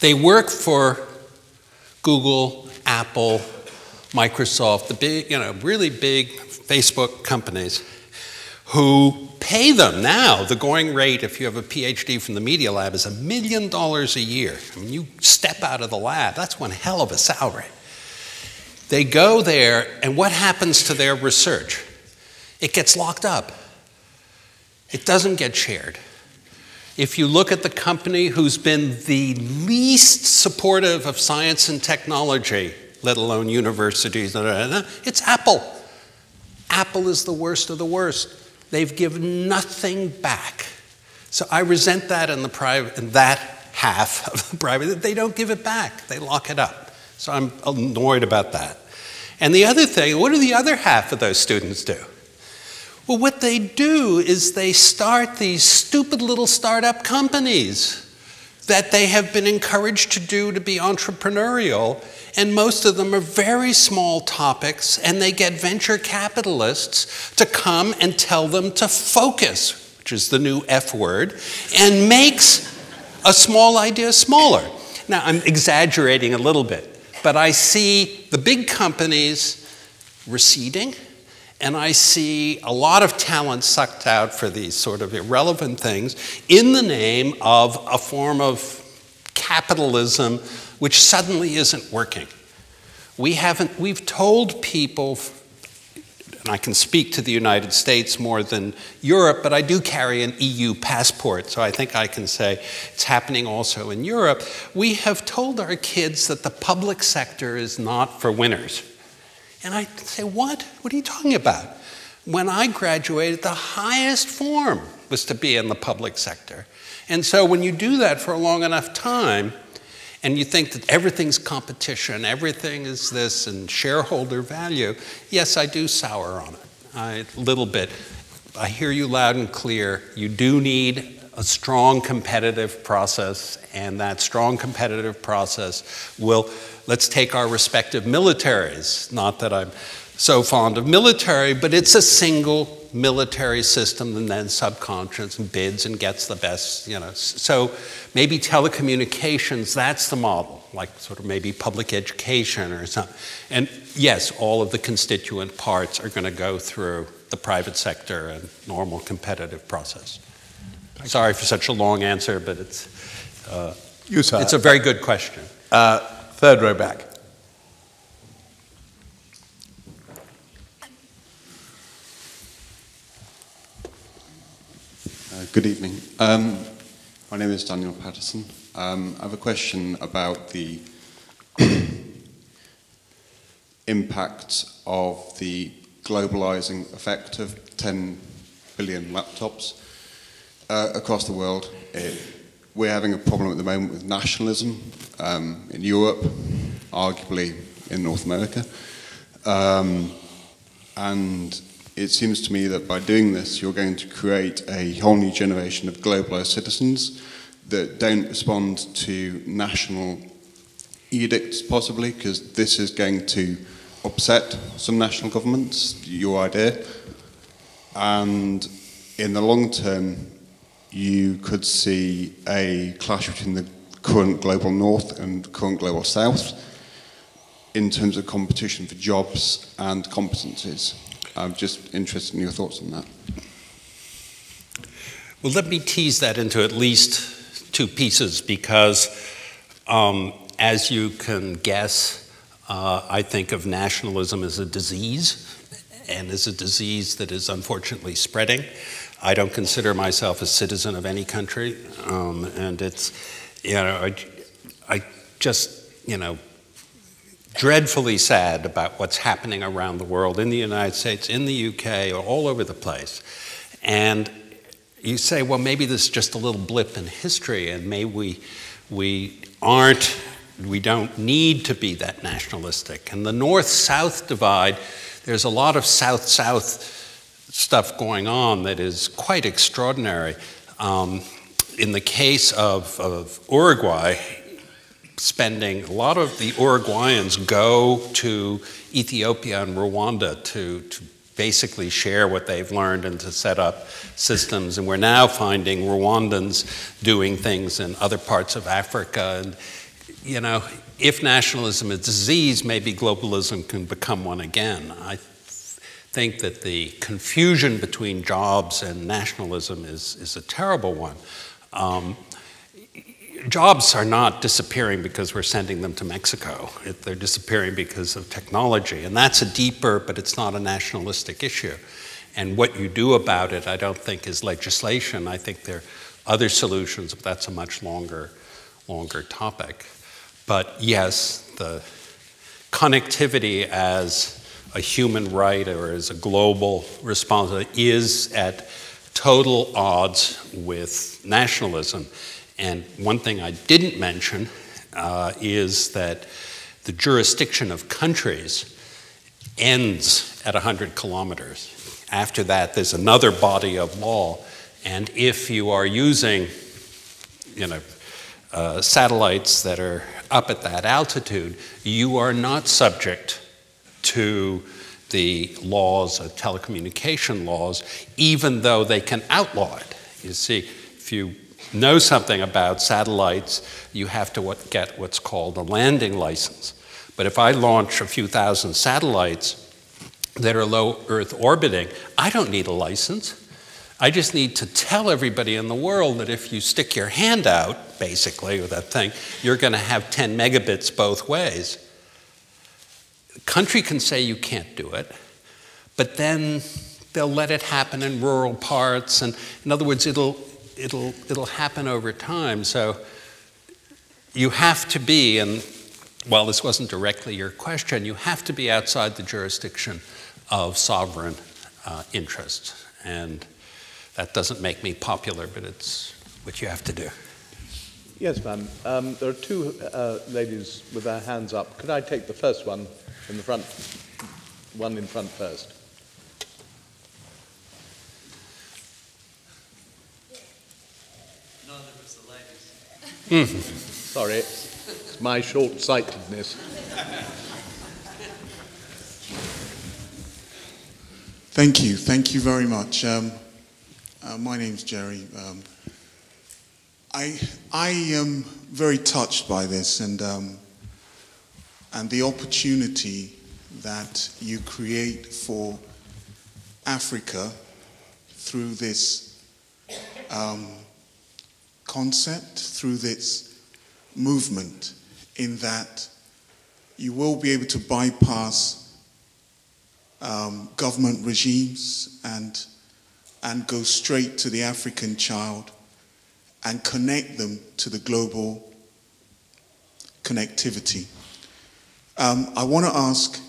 They work for Google, Apple, Microsoft, the big, you know, really big Facebook companies who pay them now. The going rate, if you have a PhD from the Media Lab, is a million dollars a year. I mean, you step out of the lab, that's one hell of a salary. They go there, and what happens to their research? It gets locked up. It doesn't get shared. If you look at the company who's been the least supportive of science and technology, let alone universities, it's Apple. Apple is the worst of the worst. They've given nothing back. So I resent that in the private, in that half of the private. They don't give it back. They lock it up. So I'm annoyed about that. And the other thing, what do the other half of those students do? Well, what they do is they start these stupid little startup companies that they have been encouraged to do to be entrepreneurial. And most of them are very small topics, and they get venture capitalists to come and tell them to focus, which is the new F word, and makes a small idea smaller. Now, I'm exaggerating a little bit, but I see the big companies receding and I see a lot of talent sucked out for these sort of irrelevant things in the name of a form of capitalism which suddenly isn't working. We haven't, we've told people, and I can speak to the United States more than Europe, but I do carry an EU passport, so I think I can say it's happening also in Europe. We have told our kids that the public sector is not for winners. And I say, What? What are you talking about? When I graduated, the highest form was to be in the public sector. And so when you do that for a long enough time, and you think that everything's competition, everything is this, and shareholder value, yes, I do sour on it a little bit. I hear you loud and clear. You do need a strong competitive process, and that strong competitive process will let's take our respective militaries. Not that I'm so fond of military, but it's a single military system and then subconscious and bids and gets the best, you know. So maybe telecommunications, that's the model, like sort of maybe public education or something. And yes, all of the constituent parts are going to go through the private sector and normal competitive process. Sorry for such a long answer, but it's, uh, it's a very good question. Uh, Third row back. Uh, good evening. Um, my name is Daniel Patterson. Um, I have a question about the impact of the globalizing effect of 10 billion laptops uh, across the world. It, we're having a problem at the moment with nationalism um, in Europe, arguably in North America. Um, and it seems to me that by doing this, you're going to create a whole new generation of globalized citizens that don't respond to national edicts, possibly, because this is going to upset some national governments, your idea. And in the long term, you could see a clash between the current global north and current global south in terms of competition for jobs and competencies. I'm just interested in your thoughts on that. Well, let me tease that into at least two pieces because, um, as you can guess, uh, I think of nationalism as a disease and as a disease that is unfortunately spreading. I don't consider myself a citizen of any country, um, and it's, you know, I, I just, you know, dreadfully sad about what's happening around the world, in the United States, in the UK, or all over the place. And you say, well, maybe this is just a little blip in history, and maybe we, we aren't we don't need to be that nationalistic. And the north south divide, there's a lot of south south stuff going on that is quite extraordinary. Um, in the case of, of Uruguay, spending a lot of the Uruguayans go to Ethiopia and Rwanda to, to basically share what they've learned and to set up systems. And we're now finding Rwandans doing things in other parts of Africa. And you know, if nationalism is a disease, maybe globalism can become one again. I think that the confusion between jobs and nationalism is, is a terrible one. Um, jobs are not disappearing because we're sending them to Mexico. They're disappearing because of technology. And that's a deeper, but it's not a nationalistic issue. And what you do about it, I don't think is legislation. I think there are other solutions, but that's a much longer, longer topic. But yes, the connectivity as a human right or as a global response is at total odds with nationalism. And one thing I didn't mention uh, is that the jurisdiction of countries ends at 100 kilometers. After that, there's another body of law. And if you are using, you know, uh, satellites that are up at that altitude, you are not subject to the laws, of telecommunication laws, even though they can outlaw it. You see, if you know something about satellites, you have to what, get what's called a landing license. But if I launch a few thousand satellites that are low Earth orbiting, I don't need a license. I just need to tell everybody in the world that if you stick your hand out, basically, with that thing, you're going to have 10 megabits both ways. The country can say you can't do it, but then they'll let it happen in rural parts. And in other words, it'll, it'll, it'll happen over time. So you have to be, and while this wasn't directly your question, you have to be outside the jurisdiction of sovereign uh, interests. And that doesn't make me popular, but it's what you have to do. Yes, ma'am. Um, there are two uh, ladies with their hands up. Could I take the first one in the front? One in front first. None of us are ladies. Sorry, it's my short sightedness. Thank you. Thank you very much. Um, uh, my name's Jerry. Um, I, I am very touched by this and, um, and the opportunity that you create for Africa through this um, concept, through this movement, in that you will be able to bypass um, government regimes and and go straight to the African child and connect them to the global connectivity. Um, I want to ask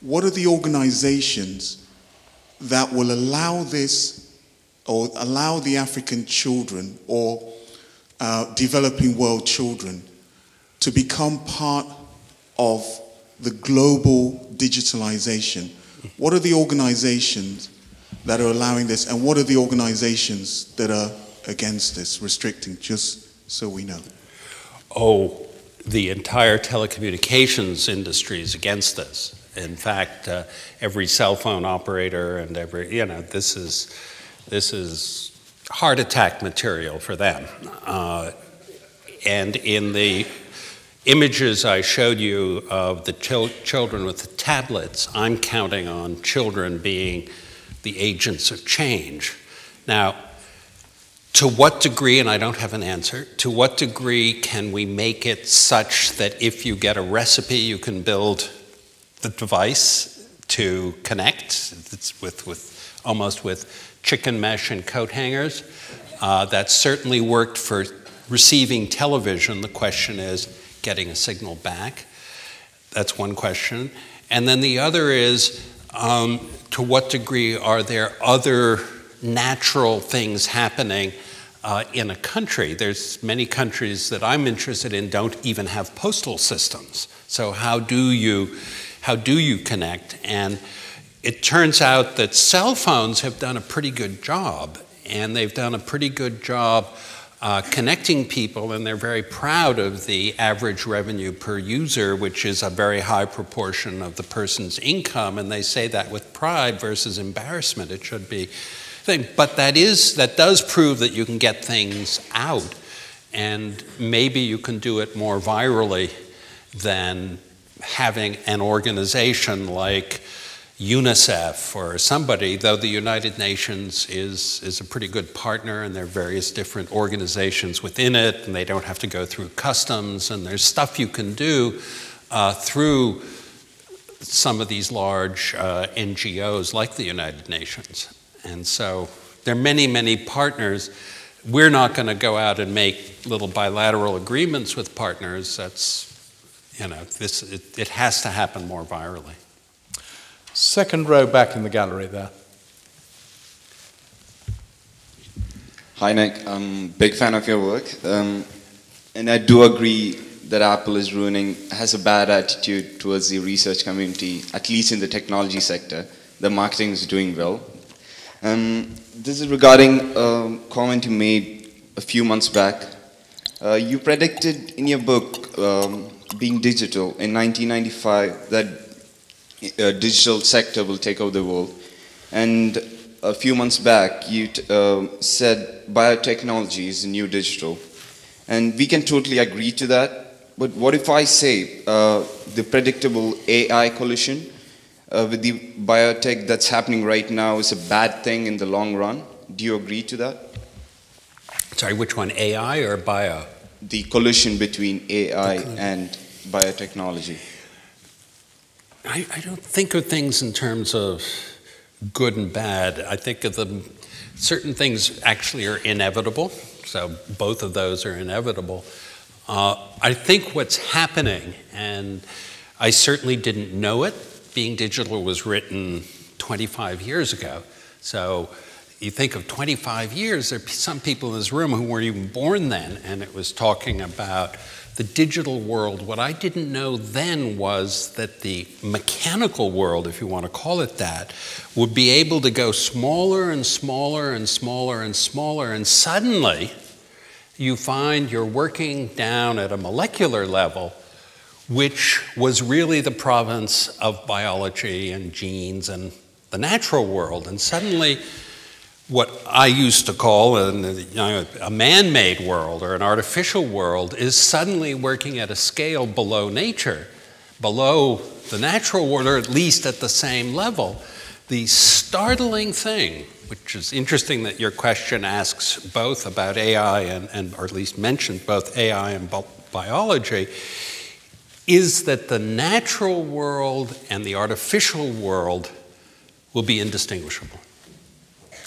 what are the organizations that will allow this or allow the African children or uh, developing world children to become part of the global digitalization? What are the organizations that are allowing this, and what are the organizations that are against this, restricting, just so we know? Oh, the entire telecommunications industry is against this. In fact, uh, every cell phone operator and every, you know, this is, this is heart attack material for them. Uh, and in the images I showed you of the chil children with the tablets, I'm counting on children being the agents of change. Now, to what degree, and I don't have an answer, to what degree can we make it such that if you get a recipe, you can build the device to connect it's with, with almost with chicken mesh and coat hangers? Uh, that certainly worked for receiving television. The question is getting a signal back. That's one question. And then the other is um, to what degree are there other natural things happening uh, in a country? There's many countries that I'm interested in don't even have postal systems. So how do you how do you connect? And it turns out that cell phones have done a pretty good job, and they've done a pretty good job uh, connecting people, and they're very proud of the average revenue per user, which is a very high proportion of the person's income, and they say that with pride versus embarrassment. It should be thing. But that is that does prove that you can get things out, and maybe you can do it more virally than having an organization like UNICEF or somebody, though the United Nations is, is a pretty good partner and there are various different organizations within it and they don't have to go through customs and there's stuff you can do uh, through some of these large uh, NGOs like the United Nations. And so there are many, many partners. We're not going to go out and make little bilateral agreements with partners. That's, you know, this, it, it has to happen more virally. Second row back in the gallery there. Hi, Nick. I'm a big fan of your work. Um, and I do agree that Apple is ruining, has a bad attitude towards the research community, at least in the technology sector. The marketing is doing well. Um, this is regarding a comment you made a few months back. Uh, you predicted in your book, um, Being Digital, in 1995, that uh, digital sector will take over the world. And a few months back, you uh, said biotechnology is new digital. And we can totally agree to that. But what if I say uh, the predictable AI collision uh, with the biotech that's happening right now is a bad thing in the long run? Do you agree to that? Sorry, which one, AI or bio? The collision between AI and biotechnology. I, I, don't think of things in terms of good and bad. I think of them, certain things actually are inevitable, so both of those are inevitable. Uh, I think what's happening, and I certainly didn't know it, being digital was written 25 years ago. So you think of 25 years, there are some people in this room who weren't even born then, and it was talking about the digital world, what I didn't know then was that the mechanical world, if you want to call it that, would be able to go smaller and smaller and smaller and smaller, and suddenly you find you're working down at a molecular level, which was really the province of biology and genes and the natural world. And suddenly, what I used to call a, you know, a man made world or an artificial world is suddenly working at a scale below nature, below the natural world, or at least at the same level. The startling thing, which is interesting that your question asks both about AI and, and or at least mentioned both AI and biology, is that the natural world and the artificial world will be indistinguishable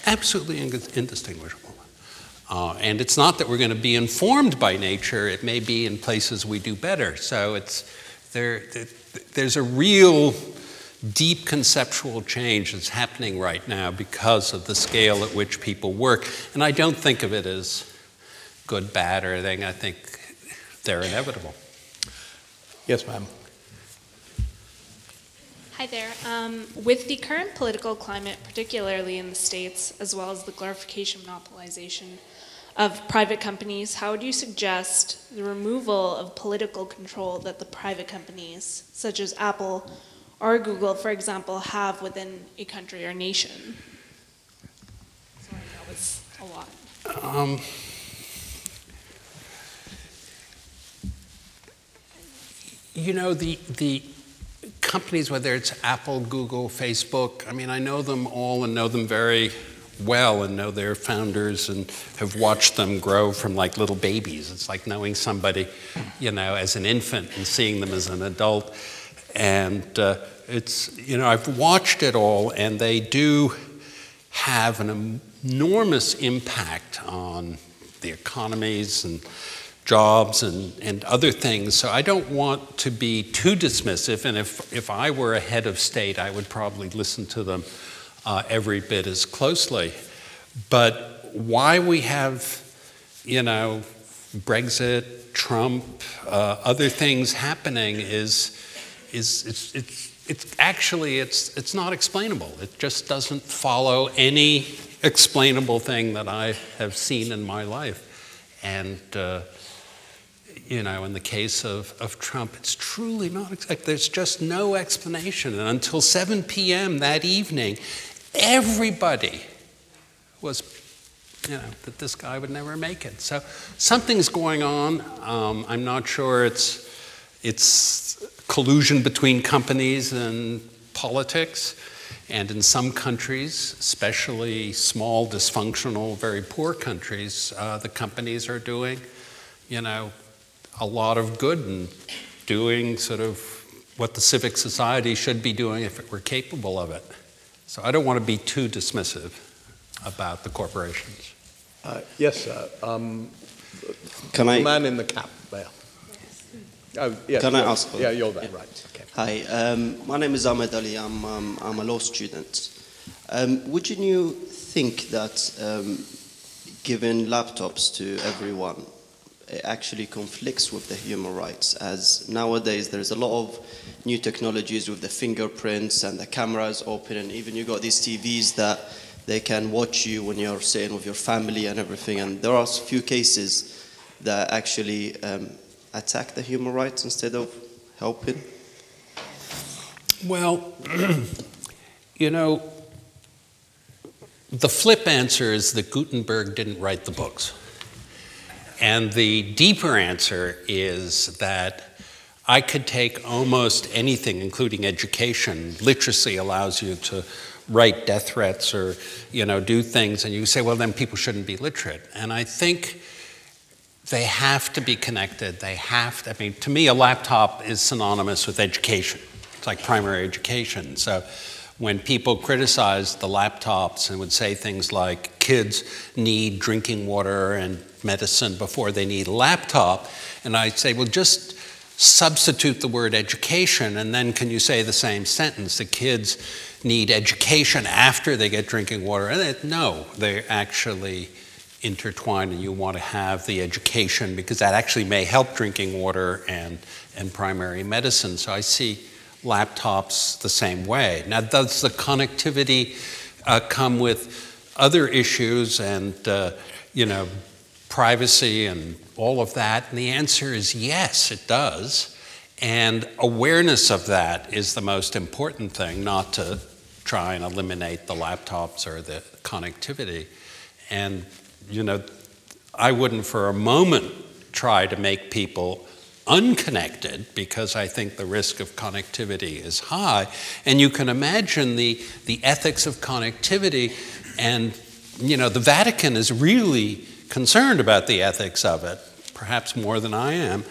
absolutely indistinguishable. Uh, and it's not that we're going to be informed by nature, it may be in places we do better. So it's, there, there's a real deep conceptual change that's happening right now because of the scale at which people work. And I don't think of it as good, bad, or anything. I think they're inevitable. Yes, ma'am. Hi there. Um, with the current political climate, particularly in the States, as well as the glorification monopolization of private companies, how would you suggest the removal of political control that the private companies, such as Apple or Google, for example, have within a country or nation? Sorry, that was a lot. Um, you know, the, the companies, whether it's Apple, Google, Facebook, I mean, I know them all and know them very well and know their founders and have watched them grow from like little babies. It's like knowing somebody, you know, as an infant and seeing them as an adult. And uh, it's, you know, I've watched it all and they do have an enormous impact on the economies and jobs and, and other things. So I don't want to be too dismissive. And if, if I were a head of state, I would probably listen to them uh, every bit as closely. But why we have, you know, Brexit, Trump, uh, other things happening is, is it's, it's, it's actually it's, it's not explainable. It just doesn't follow any explainable thing that I have seen in my life. And uh, you know, in the case of, of Trump, it's truly not, there's just no explanation. And until 7 p.m. that evening, everybody was, you know, that this guy would never make it. So something's going on. Um, I'm not sure it's, it's collusion between companies and politics. And in some countries, especially small, dysfunctional, very poor countries, uh, the companies are doing, you know, a lot of good and doing sort of what the civic society should be doing if it were capable of it. So I don't want to be too dismissive about the corporations. Uh, yes, sir. Um, Can I the I? man in the cap there. Oh, yes, Can I ask for- Yeah, you're there, right. Okay. Hi, um, my name is Ahmed Ali. I'm, um, I'm a law student. Um, would you think that um, giving laptops to everyone it actually conflicts with the human rights? As nowadays there's a lot of new technologies with the fingerprints and the cameras open, and even you got these TVs that they can watch you when you're sitting with your family and everything. And there are a few cases that actually um, attack the human rights instead of helping. Well, you know, the flip answer is that Gutenberg didn't write the books. And the deeper answer is that I could take almost anything, including education. Literacy allows you to write death threats or, you know, do things, and you say, well, then people shouldn't be literate. And I think they have to be connected. They have to, I mean, to me, a laptop is synonymous with education. It's like primary education. So when people criticize the laptops and would say things like kids need drinking water and medicine before they need a laptop, and I say, well, just substitute the word education, and then can you say the same sentence? The kids need education after they get drinking water. And it, no, they're actually intertwined, and you want to have the education because that actually may help drinking water and, and primary medicine. So I see laptops the same way. Now, does the connectivity uh, come with other issues and, uh, you know, privacy and all of that? And the answer is yes, it does. And awareness of that is the most important thing, not to try and eliminate the laptops or the connectivity. And, you know, I wouldn't for a moment try to make people unconnected because I think the risk of connectivity is high. And you can imagine the, the ethics of connectivity, and, you know, the Vatican is really concerned about the ethics of it, perhaps more than I am.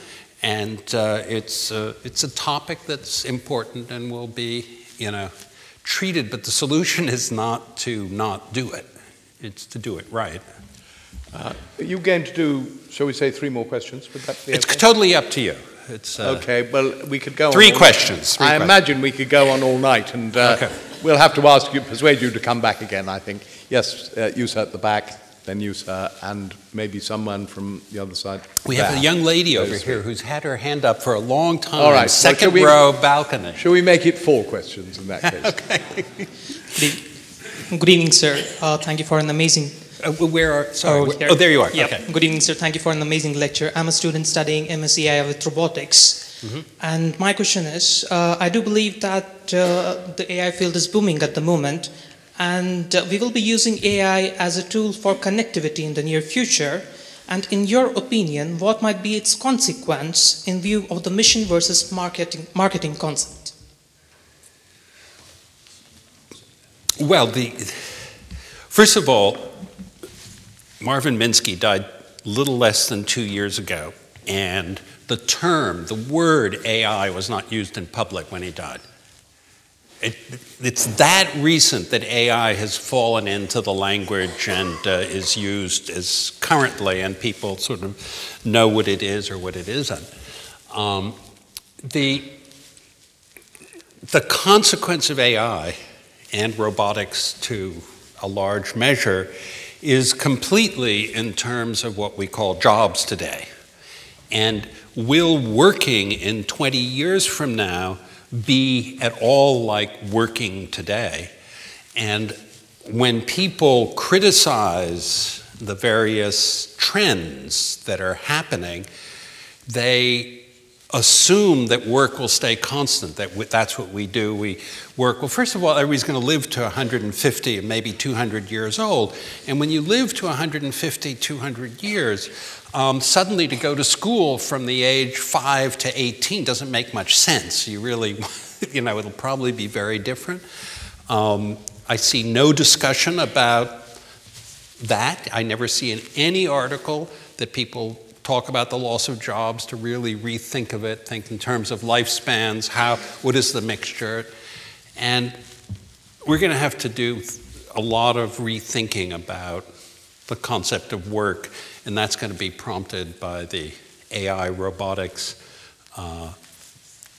And uh, it's, uh, it's a topic that's important and will be, you know, treated, but the solution is not to not do it. It's to do it right. Uh, are you going to do, shall we say, three more questions? Would that be It's okay? totally up to you. It's uh, Okay, well, we could go on. Three questions, three I questions. imagine we could go on all night, and uh, Okay. we'll have to ask you, persuade you to come back again, I think. Yes, uh, you sir at the back, then you sir, and maybe someone from the other side. We have a young lady over Those here who's had her hand up for a long time. All right, well, Second we- row balcony. Shall we make it four questions in that case? Good evening, sir. Uh, thank you for an amazing. Uh, where are? Sorry. Oh, where- oh, there you are. Yeah. Okay. Good evening, sir. Thank you for an amazing lecture. I'm a student studying MSc AI with robotics. Mhm. And my question is uh, I do believe that uh, the AI field is booming at the moment, and uh, we will be using AI as a tool for connectivity in the near future. And in your opinion, what might be its consequence in view of the mission versus marketing, marketing concept? Well, the, first of all, Marvin Minsky died little less than two years ago, and the term, the word AI was not used in public when he died. It, it's that recent that AI has fallen into the language and uh, is used as currently, and people sort of know what it is or what it isn't. Um, the, the consequence of AI and robotics to a large measure is completely in terms of what we call jobs today. And will working in 20 years from now be at all like working today? And when people criticize the various trends that are happening, they assume that work will stay constant, that that's what we do. We work. Well, first of all, everybody's going to live to 150 and maybe 200 years old. And when you live to 150, 200 years, um, suddenly to go to school from the age 5 to 18 doesn't make much sense. You really, you know, it'll probably be very different. Um, I see no discussion about that. I never see in any article that people talk about the loss of jobs to really rethink of it, think in terms of lifespans, how, what is the mixture? And we're going to have to do a lot of rethinking about the concept of work, and that's going to be prompted by the AI robotics uh,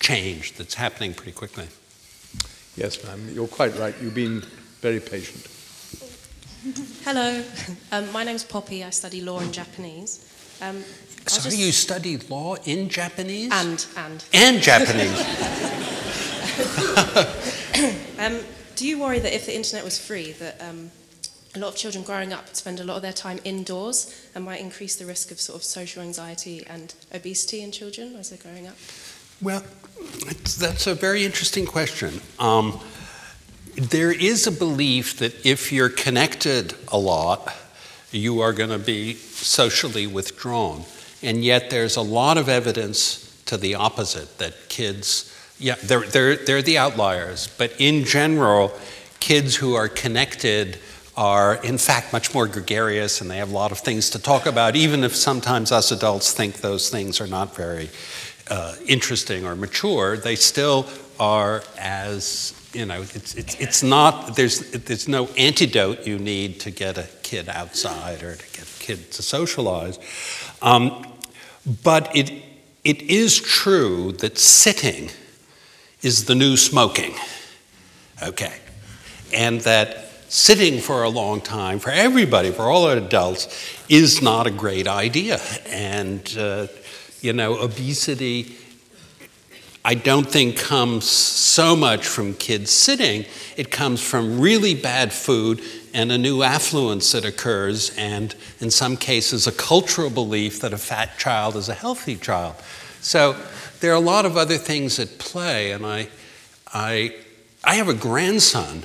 change that's happening pretty quickly. Yes, ma'am, you're quite right. You've been very patient. Hello, um, my name's Poppy. I study law and Japanese. Um, I Sorry, just- you study law in Japanese? And, and. And Japanese. um, do you worry that if the internet was free, that um, a lot of children growing up spend a lot of their time indoors and might increase the risk of sort of social anxiety and obesity in children as they're growing up? Well, that's a very interesting question. Um, there is a belief that if you're connected a lot, you are going to be socially withdrawn. And yet, there's a lot of evidence to the opposite that kids, yeah, they're, they're, they're the outliers, but in general, kids who are connected are, in fact, much more gregarious and they have a lot of things to talk about, even if sometimes us adults think those things are not very uh, interesting or mature, they still are as you know it's, it's, it's not there's there's no antidote you need to get a kid outside or to get a kid to socialize. Um, but it it is true that sitting is the new smoking. Okay. And that sitting for a long time for everybody for all our adults is not a great idea and uh, you know, obesity, I don't think comes so much from kids sitting. It comes from really bad food and a new affluence that occurs, and in some cases, a cultural belief that a fat child is a healthy child. So there are a lot of other things at play, and I, I, I have a grandson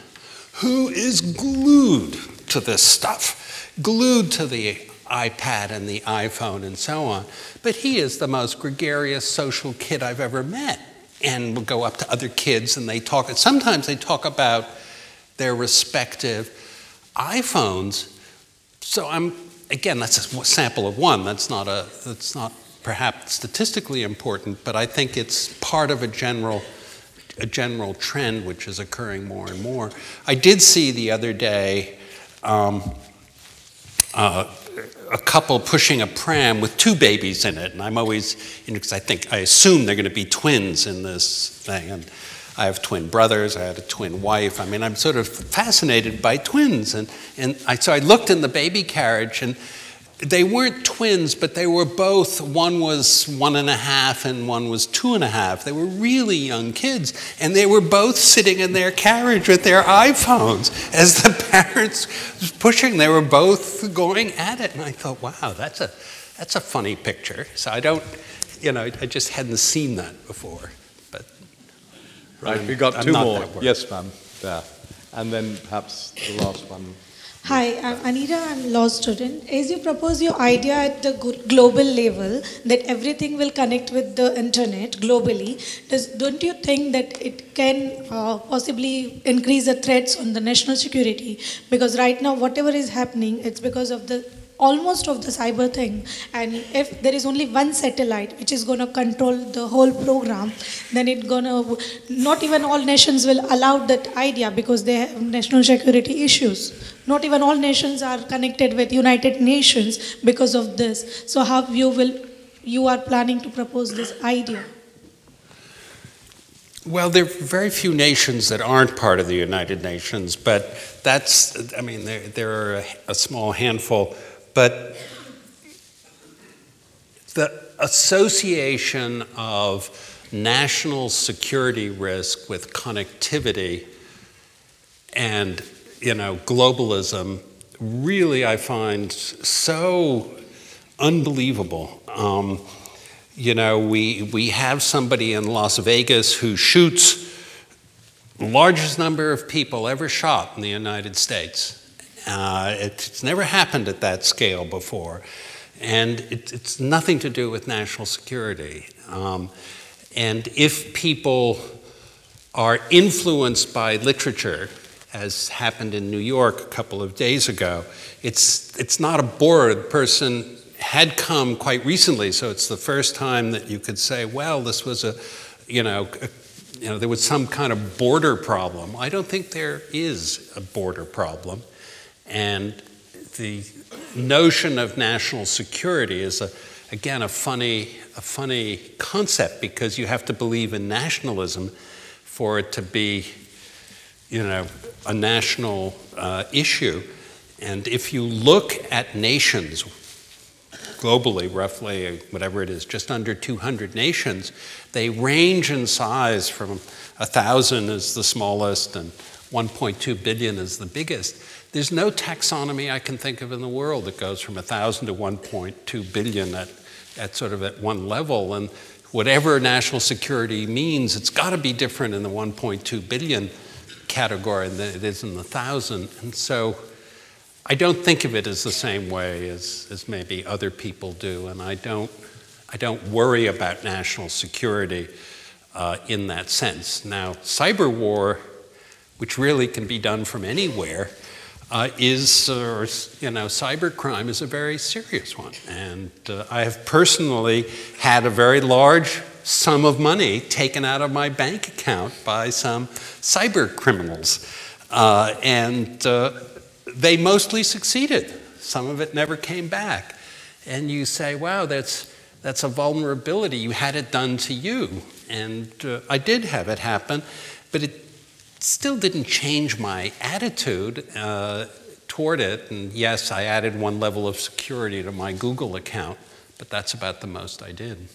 who is glued to this stuff, glued to the iPad and the iPhone and so on. But he is the most gregarious social kid I've ever met. And will go up to other kids and they talk. Sometimes they talk about their respective iPhones. So I'm again, that's a sample of one. That's not a that's not perhaps statistically important, but I think it's part of a general a general trend which is occurring more and more. I did see the other day. Um, uh, a couple pushing a pram with two babies in it, and I'm always, you know, because I think, I assume they're going to be twins in this thing. And I have twin brothers, I had a twin wife. I mean, I'm sort of fascinated by twins. And, and I, so I looked in the baby carriage, and they weren't twins, but they were both, one was one and a half and one was two and a half. They were really young kids, and they were both sitting in their carriage with their iPhones as the parents was pushing. They were both going at it, and I thought, wow, that's a, that's a funny picture. So I don't, you know, I just hadn't seen that before. But Right, I'm- we got I'm two more. Yes, ma'am, there. And then perhaps the last one. Hi, I'm Anita. I'm a law student. As you propose your idea at the global level that everything will connect with the internet globally, does, don't you think that it can uh, possibly increase the threats on the national security? Because right now, whatever is happening, it's because of the almost of the cyber thing. And if there is only one satellite which is going to control the whole program, then it going to not even all nations will allow that idea because they have national security issues. Not even all nations are connected with United Nations because of this. So how you will you are planning to propose this idea? Well, there are very few nations that aren't part of the United Nations, but that's, I mean, there, there are a, a small handful. But the association of national security risk with connectivity and, you know, globalism really I find so unbelievable. Um, you know, we, we have somebody in Las Vegas who shoots the largest number of people ever shot in the United States. Uh, it, it's never happened at that scale before. And it, it's nothing to do with national security. Um, and if people are influenced by literature, as happened in New York a couple of days ago, it's, it's not a board person had come quite recently, so it's the first time that you could say, well, this was a, you know, a, you know, there was some kind of border problem. I don't think there is a border problem. And the notion of national security is, a, again, a funny, a funny concept because you have to believe in nationalism for it to be, you know, a national uh, issue. And if you look at nations, globally, roughly, whatever it is, just under 200 nations, they range in size from 1,000 is the smallest and 1.2 billion is the biggest. There's no taxonomy I can think of in the world that goes from 1,000 to 1.2 billion at, at sort of at one level. And whatever national security means, it's got to be different in the 1.2 billion category than it is in the 1,000. And so I don't think of it as the same way as, as maybe other people do, and I don't, I don't worry about national security uh, in that sense. Now, cyber war, which really can be done from anywhere, uh, is, you know, cyber crime is a very serious one. And uh, I have personally had a very large sum of money taken out of my bank account by some cyber criminals. Uh, and uh, they mostly succeeded. Some of it never came back. And you say, wow, that's, that's a vulnerability. You had it done to you. And uh, I did have it happen, but it still didn't change my attitude uh, toward it. And yes, I added one level of security to my Google account, but that's about the most I did.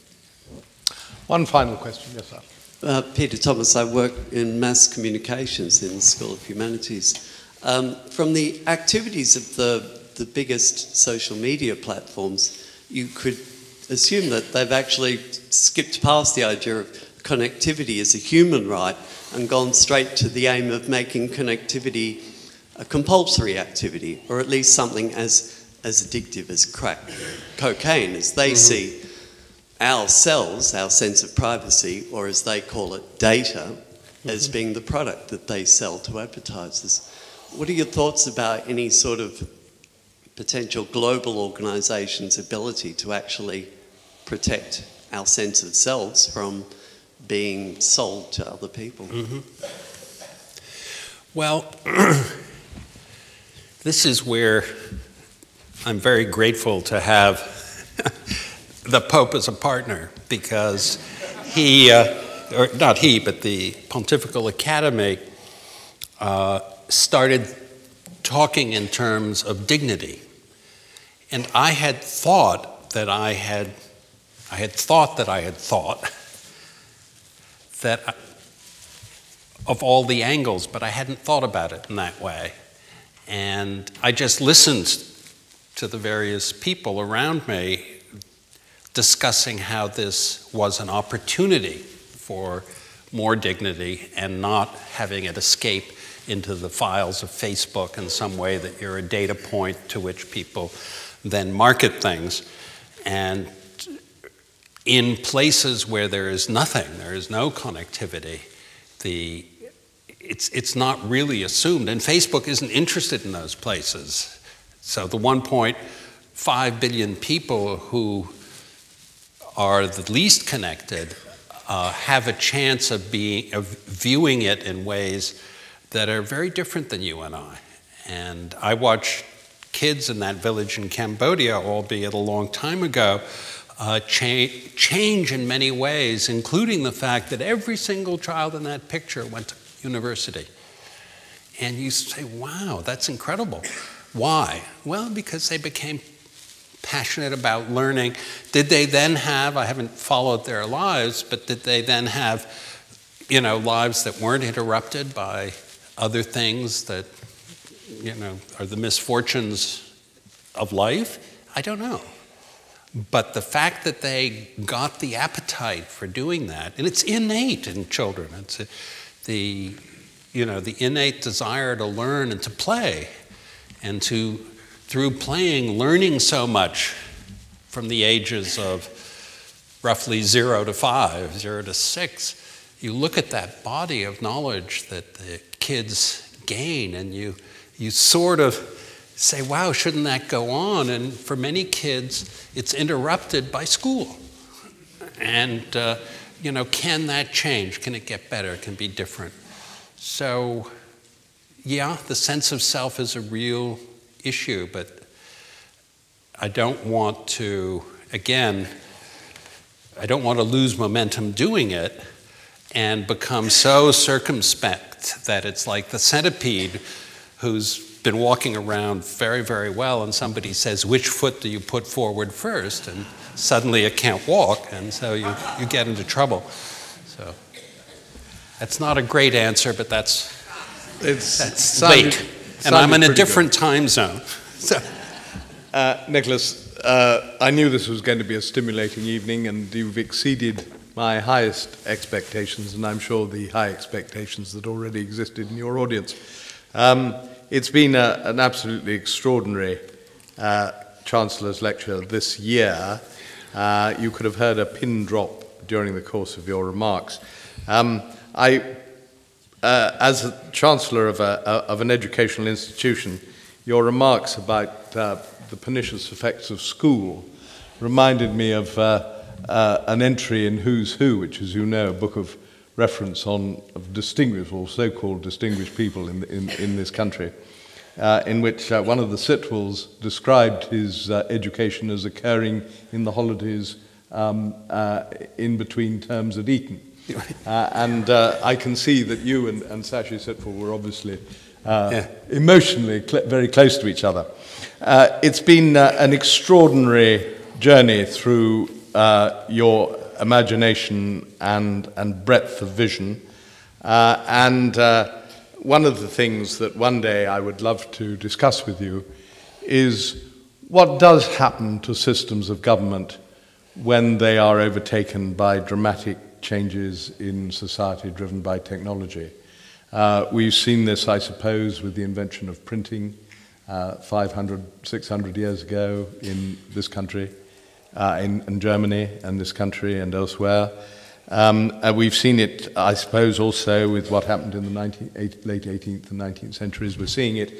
One final question, yes, sir. Uh, Peter Thomas, I work in mass communications in the School of Humanities. Um, from the activities of the, the biggest social media platforms, you could assume that they've actually skipped past the idea of connectivity as a human right and gone straight to the aim of making connectivity a compulsory activity, or at least something as, as addictive as crack cocaine, as they Mhm. see our cells, our sense of privacy, or as they call it, data, as Mhm. being the product that they sell to advertisers. What are your thoughts about any sort of potential global organisation's ability to actually protect our sense of selves from being sold to other people? Mhm. Well, this is where I'm very grateful to have the Pope as a partner because he, uh, or not he, but the Pontifical Academy uh, started talking in terms of dignity. And I had thought that I had, I had thought that I had thought that uh, of all the angles, but I hadn't thought about it in that way. And I just listened to the various people around me discussing how this was an opportunity for more dignity and not having it escape into the files of Facebook in some way that you're a data point to which people then market things. And in places where there is nothing, there is no connectivity, the, it's, it's not really assumed. And Facebook isn't interested in those places. So the 1.5 billion people who are the least connected uh, have a chance of being of viewing it in ways that are very different than you and I. And I watched kids in that village in Cambodia, albeit a long time ago, uh, cha change in many ways, including the fact that every single child in that picture went to university. And you say, wow, that's incredible. Why? Well, because they became passionate about learning. Did they then have, I haven't followed their lives, but did they then have, you know, lives that weren't interrupted by other things that, you know, are the misfortunes of life? I don't know. But the fact that they got the appetite for doing that, and it's innate in children, it's the, you know, the innate desire to learn and to play and to through playing, learning so much from the ages of roughly zero to five, zero to six, you look at that body of knowledge that the kids gain and you, you sort of say, wow, shouldn't that go on? And for many kids, it's interrupted by school. And, uh, you know, can that change? Can it get better? Can it be different? So, yeah, the sense of self is a real issue, but I don't want to, again, I don't want to lose momentum doing it and become so circumspect that it's like the centipede who's been walking around very, very well, and somebody says, Which foot do you put forward first? And suddenly it can't walk, and so you, you get into trouble. So that's not a great answer, but that's, it's that's late. And I'm in a different good. time zone. So. Uh, Nicholas, uh, I knew this was going to be a stimulating evening, and you've exceeded my highest expectations, and I'm sure the high expectations that already existed in your audience. Um, it's been a, an absolutely extraordinary uh, Chancellor's lecture this year. Uh, you could have heard a pin drop during the course of your remarks. Um, I, uh, as a Chancellor of, a, of, an educational institution, your remarks about uh, the pernicious effects of school reminded me of uh, uh, an entry in Who's Who, which, as you know, a book of reference on of distinguished or so-called distinguished people in, in, in this country, uh, in which uh, one of the Sitwells described his education as occurring in the holidays um, in between terms at Eton. Uh, and uh, I can see that you and, and Sashi Sitwell were obviously uh, yeah. emotionally cl very close to each other. Uh, it's been uh, an extraordinary journey through uh, your imagination and, and breadth of vision. Uh, and uh, one of the things that one day I would love to discuss with you is what does happen to systems of government when they are overtaken by dramatic changes in society driven by technology. Uh, we've seen this, I suppose, with the invention of printing uh, 500, 600 years ago in this country, uh, in, in, Germany and this country and elsewhere. Um, and we've seen it, I suppose, also with what happened in the 19, eight, late 18th and 19th centuries. We're seeing it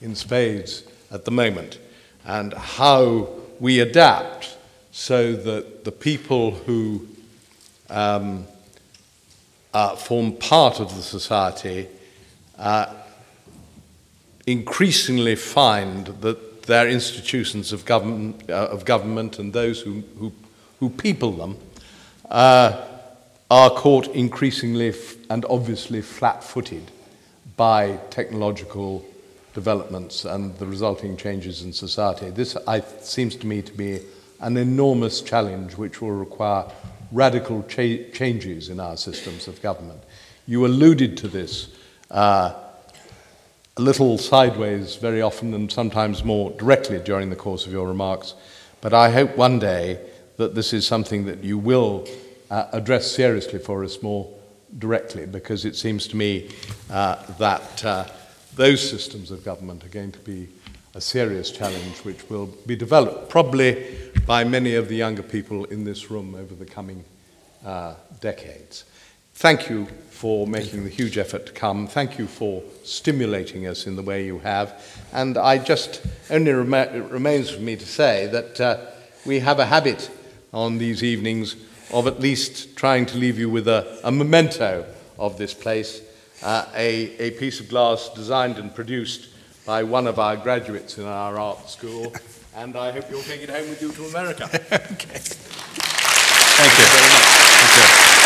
in spades at the moment. And how we adapt so that the people who um, uh, form part of the society uh, increasingly find that their institutions of government, uh, of government and those who, who, who people them uh, are caught increasingly and obviously flat footed by technological developments and the resulting changes in society. This I, seems to me to be an enormous challenge which will require radical cha changes in our systems of government. You alluded to this uh, a little sideways very often and sometimes more directly during the course of your remarks, but I hope one day that this is something that you will uh, address seriously for us more directly because it seems to me uh, that uh, those systems of government are going to be a serious challenge which will be developed probably by many of the younger people in this room over the coming uh, decades. Thank you for making the huge effort to come. Thank you for stimulating us in the way you have. And I just only rem it remains for me to say that uh, we have a habit on these evenings of at least trying to leave you with a, a memento of this place, uh, a, a piece of glass designed and produced by one of our graduates in our art school, and I hope you'll take it home with you to America. okay. Thank you. Thank you very much.